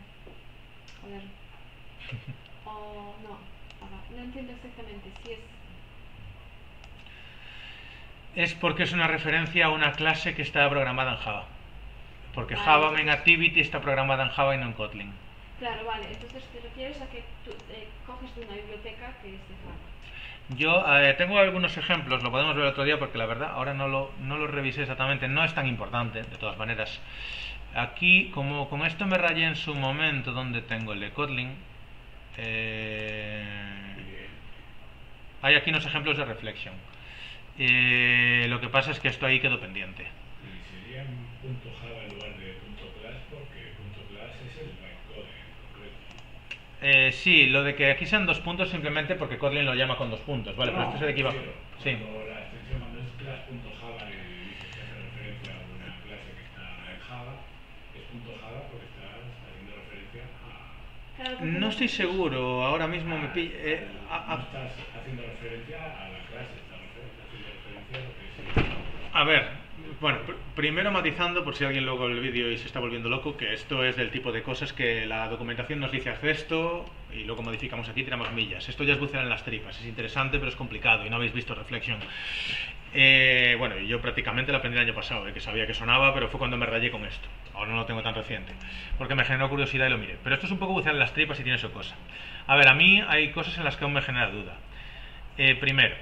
joder. o no, no entiendo exactamente si es... Es porque es una referencia a una clase que está programada en Java. Porque Java Main Activity está programada en Java y no en Kotlin. Claro, vale. Entonces te refieres a que tú eh, coges de una biblioteca que es de Java. Yo eh, tengo algunos ejemplos, lo podemos ver otro día porque la verdad ahora no lo, no lo revisé exactamente, no es tan importante de todas maneras. Aquí, como con esto me rayé en su momento donde tengo el de Kotlin, eh, hay aquí unos ejemplos de reflexión. lo que pasa es que esto ahí quedó pendiente. ¿Sería un punto Java eh, sí, lo de que aquí sean dos puntos simplemente porque Kotlin lo llama con dos puntos, ¿vale? Pero esto es el equivalente. Sí. la extensión cuando es class.java y dice que hace referencia a una clase que está en Java, es punto Java porque estás haciendo referencia a... no estoy seguro, ahora mismo me pilla... Eh, no estás haciendo referencia a la clase, estás haciendo referencia a lo que es... A ver, bueno, primero matizando, por si alguien luego el vídeo y se está volviendo loco, que esto es del tipo de cosas que la documentación nos dice haz esto y luego modificamos aquí, tiramos millas. Esto ya es bucear en las tripas, es interesante pero es complicado y no habéis visto reflexión. Eh, bueno, yo prácticamente la aprendí el año pasado, eh, que sabía que sonaba, pero fue cuando me rayé con esto. Ahora no lo tengo tan reciente, porque me generó curiosidad y lo miré. Pero esto es un poco bucear en las tripas y tiene su cosa. A ver, a mí hay cosas en las que aún me genera duda. Eh, primero,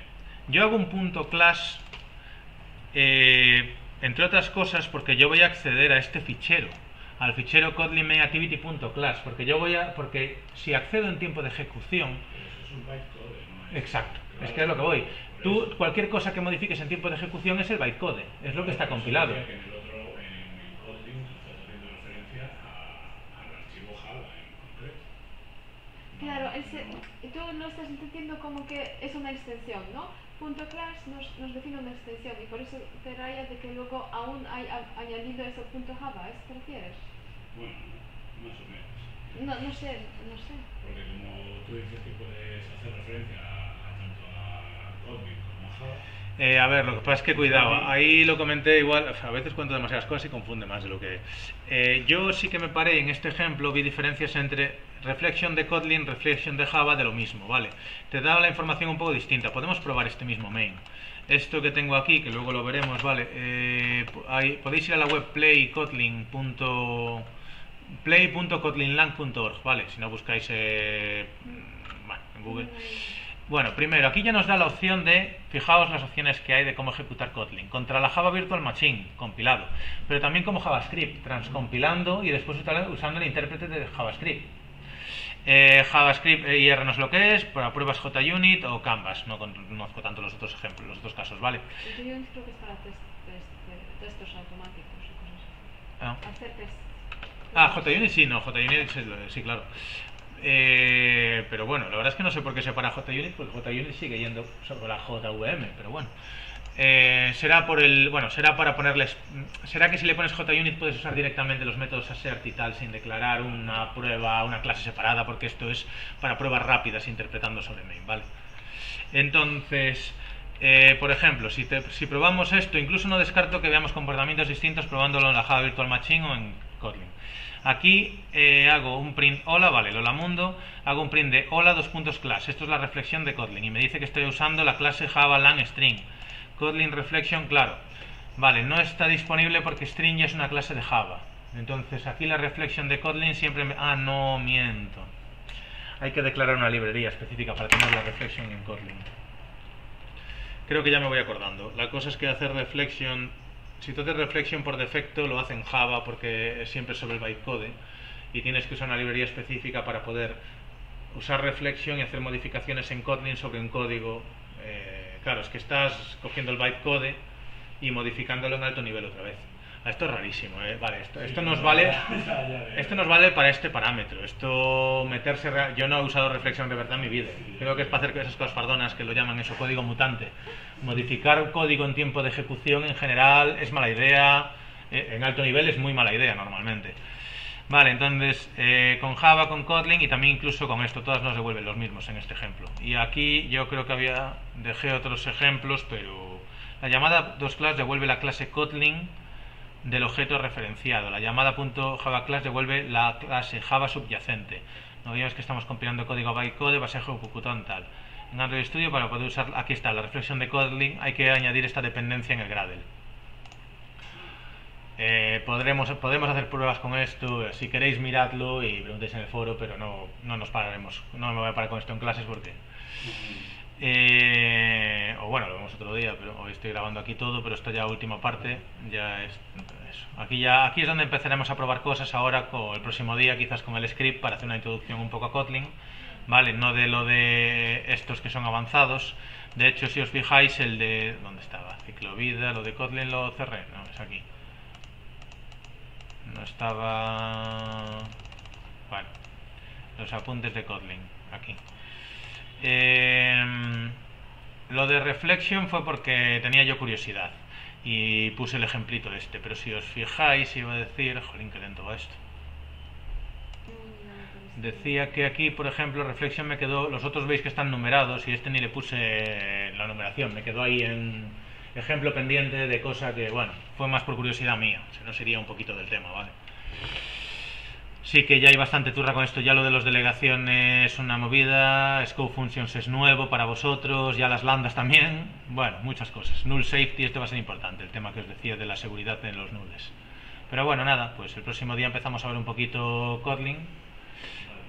yo hago un punto class eh, entre otras cosas porque yo voy a acceder a este fichero, al fichero kotlin.activity.class, porque yo voy a, porque si accedo en tiempo de ejecución, eso es un bytecode, exacto, es que es lo que voy. Tú cualquier cosa que modifiques en tiempo de ejecución es el bytecode, es lo que está compilado. Que en el otro, en Kotlin, estás haciendo referencia al archivo Java en concreto. Claro, ese, tú lo estás entendiendo como que es una extensión, ¿no? Punto class nos, nos, define una extensión y por eso te rayas de que luego aún hay añadido ese punto Java, ¿a eso te refieres? Bueno, más o menos. No, no sé, no sé. Porque como tú dices que puedes hacer referencia a, tanto a Kotlin como a Java. Eh, a ver, lo que pasa es que cuidado, ahí lo comenté igual, a veces cuento demasiadas cosas y confunde más de lo que... Eh, yo sí que me paré en este ejemplo, vi diferencias entre reflexión de Kotlin, reflexión de Java de lo mismo, ¿vale? Te da la información un poco distinta. Podemos probar este mismo main. Esto que tengo aquí, que luego lo veremos, ¿vale? Eh, podéis ir a la web play.kotlinlang.org, ¿vale? Si no buscáis eh, bueno, en Google. Bueno, primero, aquí ya nos da la opción de, fijaos las opciones que hay de cómo ejecutar Kotlin. Contra la Java Virtual Machine, compilado. Pero también como JavaScript, transcompilando y después usando el intérprete de JavaScript. Eh, JavaScript IR no es lo que es, para pruebas JUnit o Canvas. No conozco tanto los otros ejemplos, los otros casos, ¿vale? JUnit creo que es para test, test, testos automáticos y cosas así. Ah. Hacer test. Ah, JUnit sí, no, JUnit sí, sí, claro. Eh, pero bueno, la verdad es que no sé por qué se para JUnit, porque JUnit sigue yendo sobre la JVM, pero bueno. Eh, será por el bueno será para ponerles será que si le pones JUnit puedes usar directamente los métodos assert y tal sin declarar una prueba una clase separada porque esto es para pruebas rápidas interpretando sobre main vale entonces eh, por ejemplo si, si probamos esto incluso no descarto que veamos comportamientos distintos probándolo en la Java Virtual Machine o en Kotlin Aquí eh, hago un print hola, vale, hola mundo, hago un print de hola dos puntos class. Esto es la reflexión de Kotlin y me dice que estoy usando la clase Java lang string. Kotlin reflection, claro. Vale, no está disponible porque string ya es una clase de Java. Entonces aquí la reflexión de Kotlin siempre me... Ah, no, miento. Hay que declarar una librería específica para tener la reflexión en Kotlin. Creo que ya me voy acordando. La cosa es que hacer reflection si tú haces reflection por defecto lo hace en Java porque es siempre sobre el bytecode y tienes que usar una librería específica para poder usar reflection y hacer modificaciones en Kotlin sobre un código. Eh, claro, es que estás cogiendo el bytecode y modificándolo en alto nivel otra vez. Esto es rarísimo, ¿eh? Vale, esto, esto nos vale esto nos vale para este parámetro. Esto meterse... Yo no he usado reflexión de verdad en mi vida. Creo que es para hacer esas cosas fardonas que lo llaman eso, código mutante. Modificar código en tiempo de ejecución en general es mala idea. Eh, en alto nivel es muy mala idea normalmente. Vale, entonces eh, con Java, con Kotlin y también incluso con esto, todas nos devuelven los mismos en este ejemplo. Y aquí yo creo que había, dejé otros ejemplos, pero la llamada dos class devuelve la clase Kotlin del objeto referenciado. La llamada .javaclass devuelve la clase Java subyacente. No digamos que estamos compilando código bytecode, va a ser ejecutado tal. En Android Studio, para poder usar, aquí está la reflexión de Kotlin, hay que añadir esta dependencia en el Gradle. Eh, podremos, podemos hacer pruebas con esto, si queréis miradlo y preguntéis en el foro, pero no, no nos pararemos, no me voy a parar con esto en clases porque... Eh, o bueno, lo vemos otro día, pero hoy estoy grabando aquí todo, pero esto ya última parte, ya es eso. Aquí ya aquí es donde empezaremos a probar cosas ahora con el próximo día, quizás con el script para hacer una introducción un poco a Kotlin, ¿vale? No de lo de estos que son avanzados. De hecho, si os fijáis, el de ¿dónde estaba? Ciclovida, lo de Kotlin lo cerré, no, es aquí. No estaba bueno, los apuntes de Kotlin aquí. Eh, lo de Reflection fue porque tenía yo curiosidad y puse el ejemplito este, pero si os fijáis iba a decir, jolín, que lento va esto. Decía que aquí, por ejemplo, Reflection me quedó, los otros veis que están numerados y este ni le puse la numeración, me quedó ahí en ejemplo pendiente de cosa que, bueno, fue más por curiosidad mía, si no sería un poquito del tema, ¿vale? Sí que ya hay bastante turra con esto, ya lo de los delegaciones es una movida, Scope Functions es nuevo para vosotros, ya las landas también, bueno, muchas cosas. Null Safety, esto va a ser importante, el tema que os decía de la seguridad en los nulles. Pero bueno, nada, pues el próximo día empezamos a ver un poquito Kotlin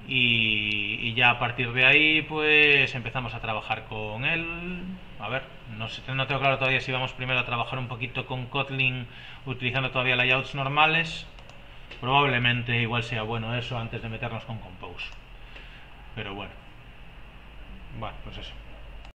y, y ya a partir de ahí pues empezamos a trabajar con él. A ver, no, sé, no tengo claro todavía si vamos primero a trabajar un poquito con Kotlin utilizando todavía layouts normales Probablemente igual sea bueno eso antes de meternos con Compose. Pero bueno. Bueno, pues eso.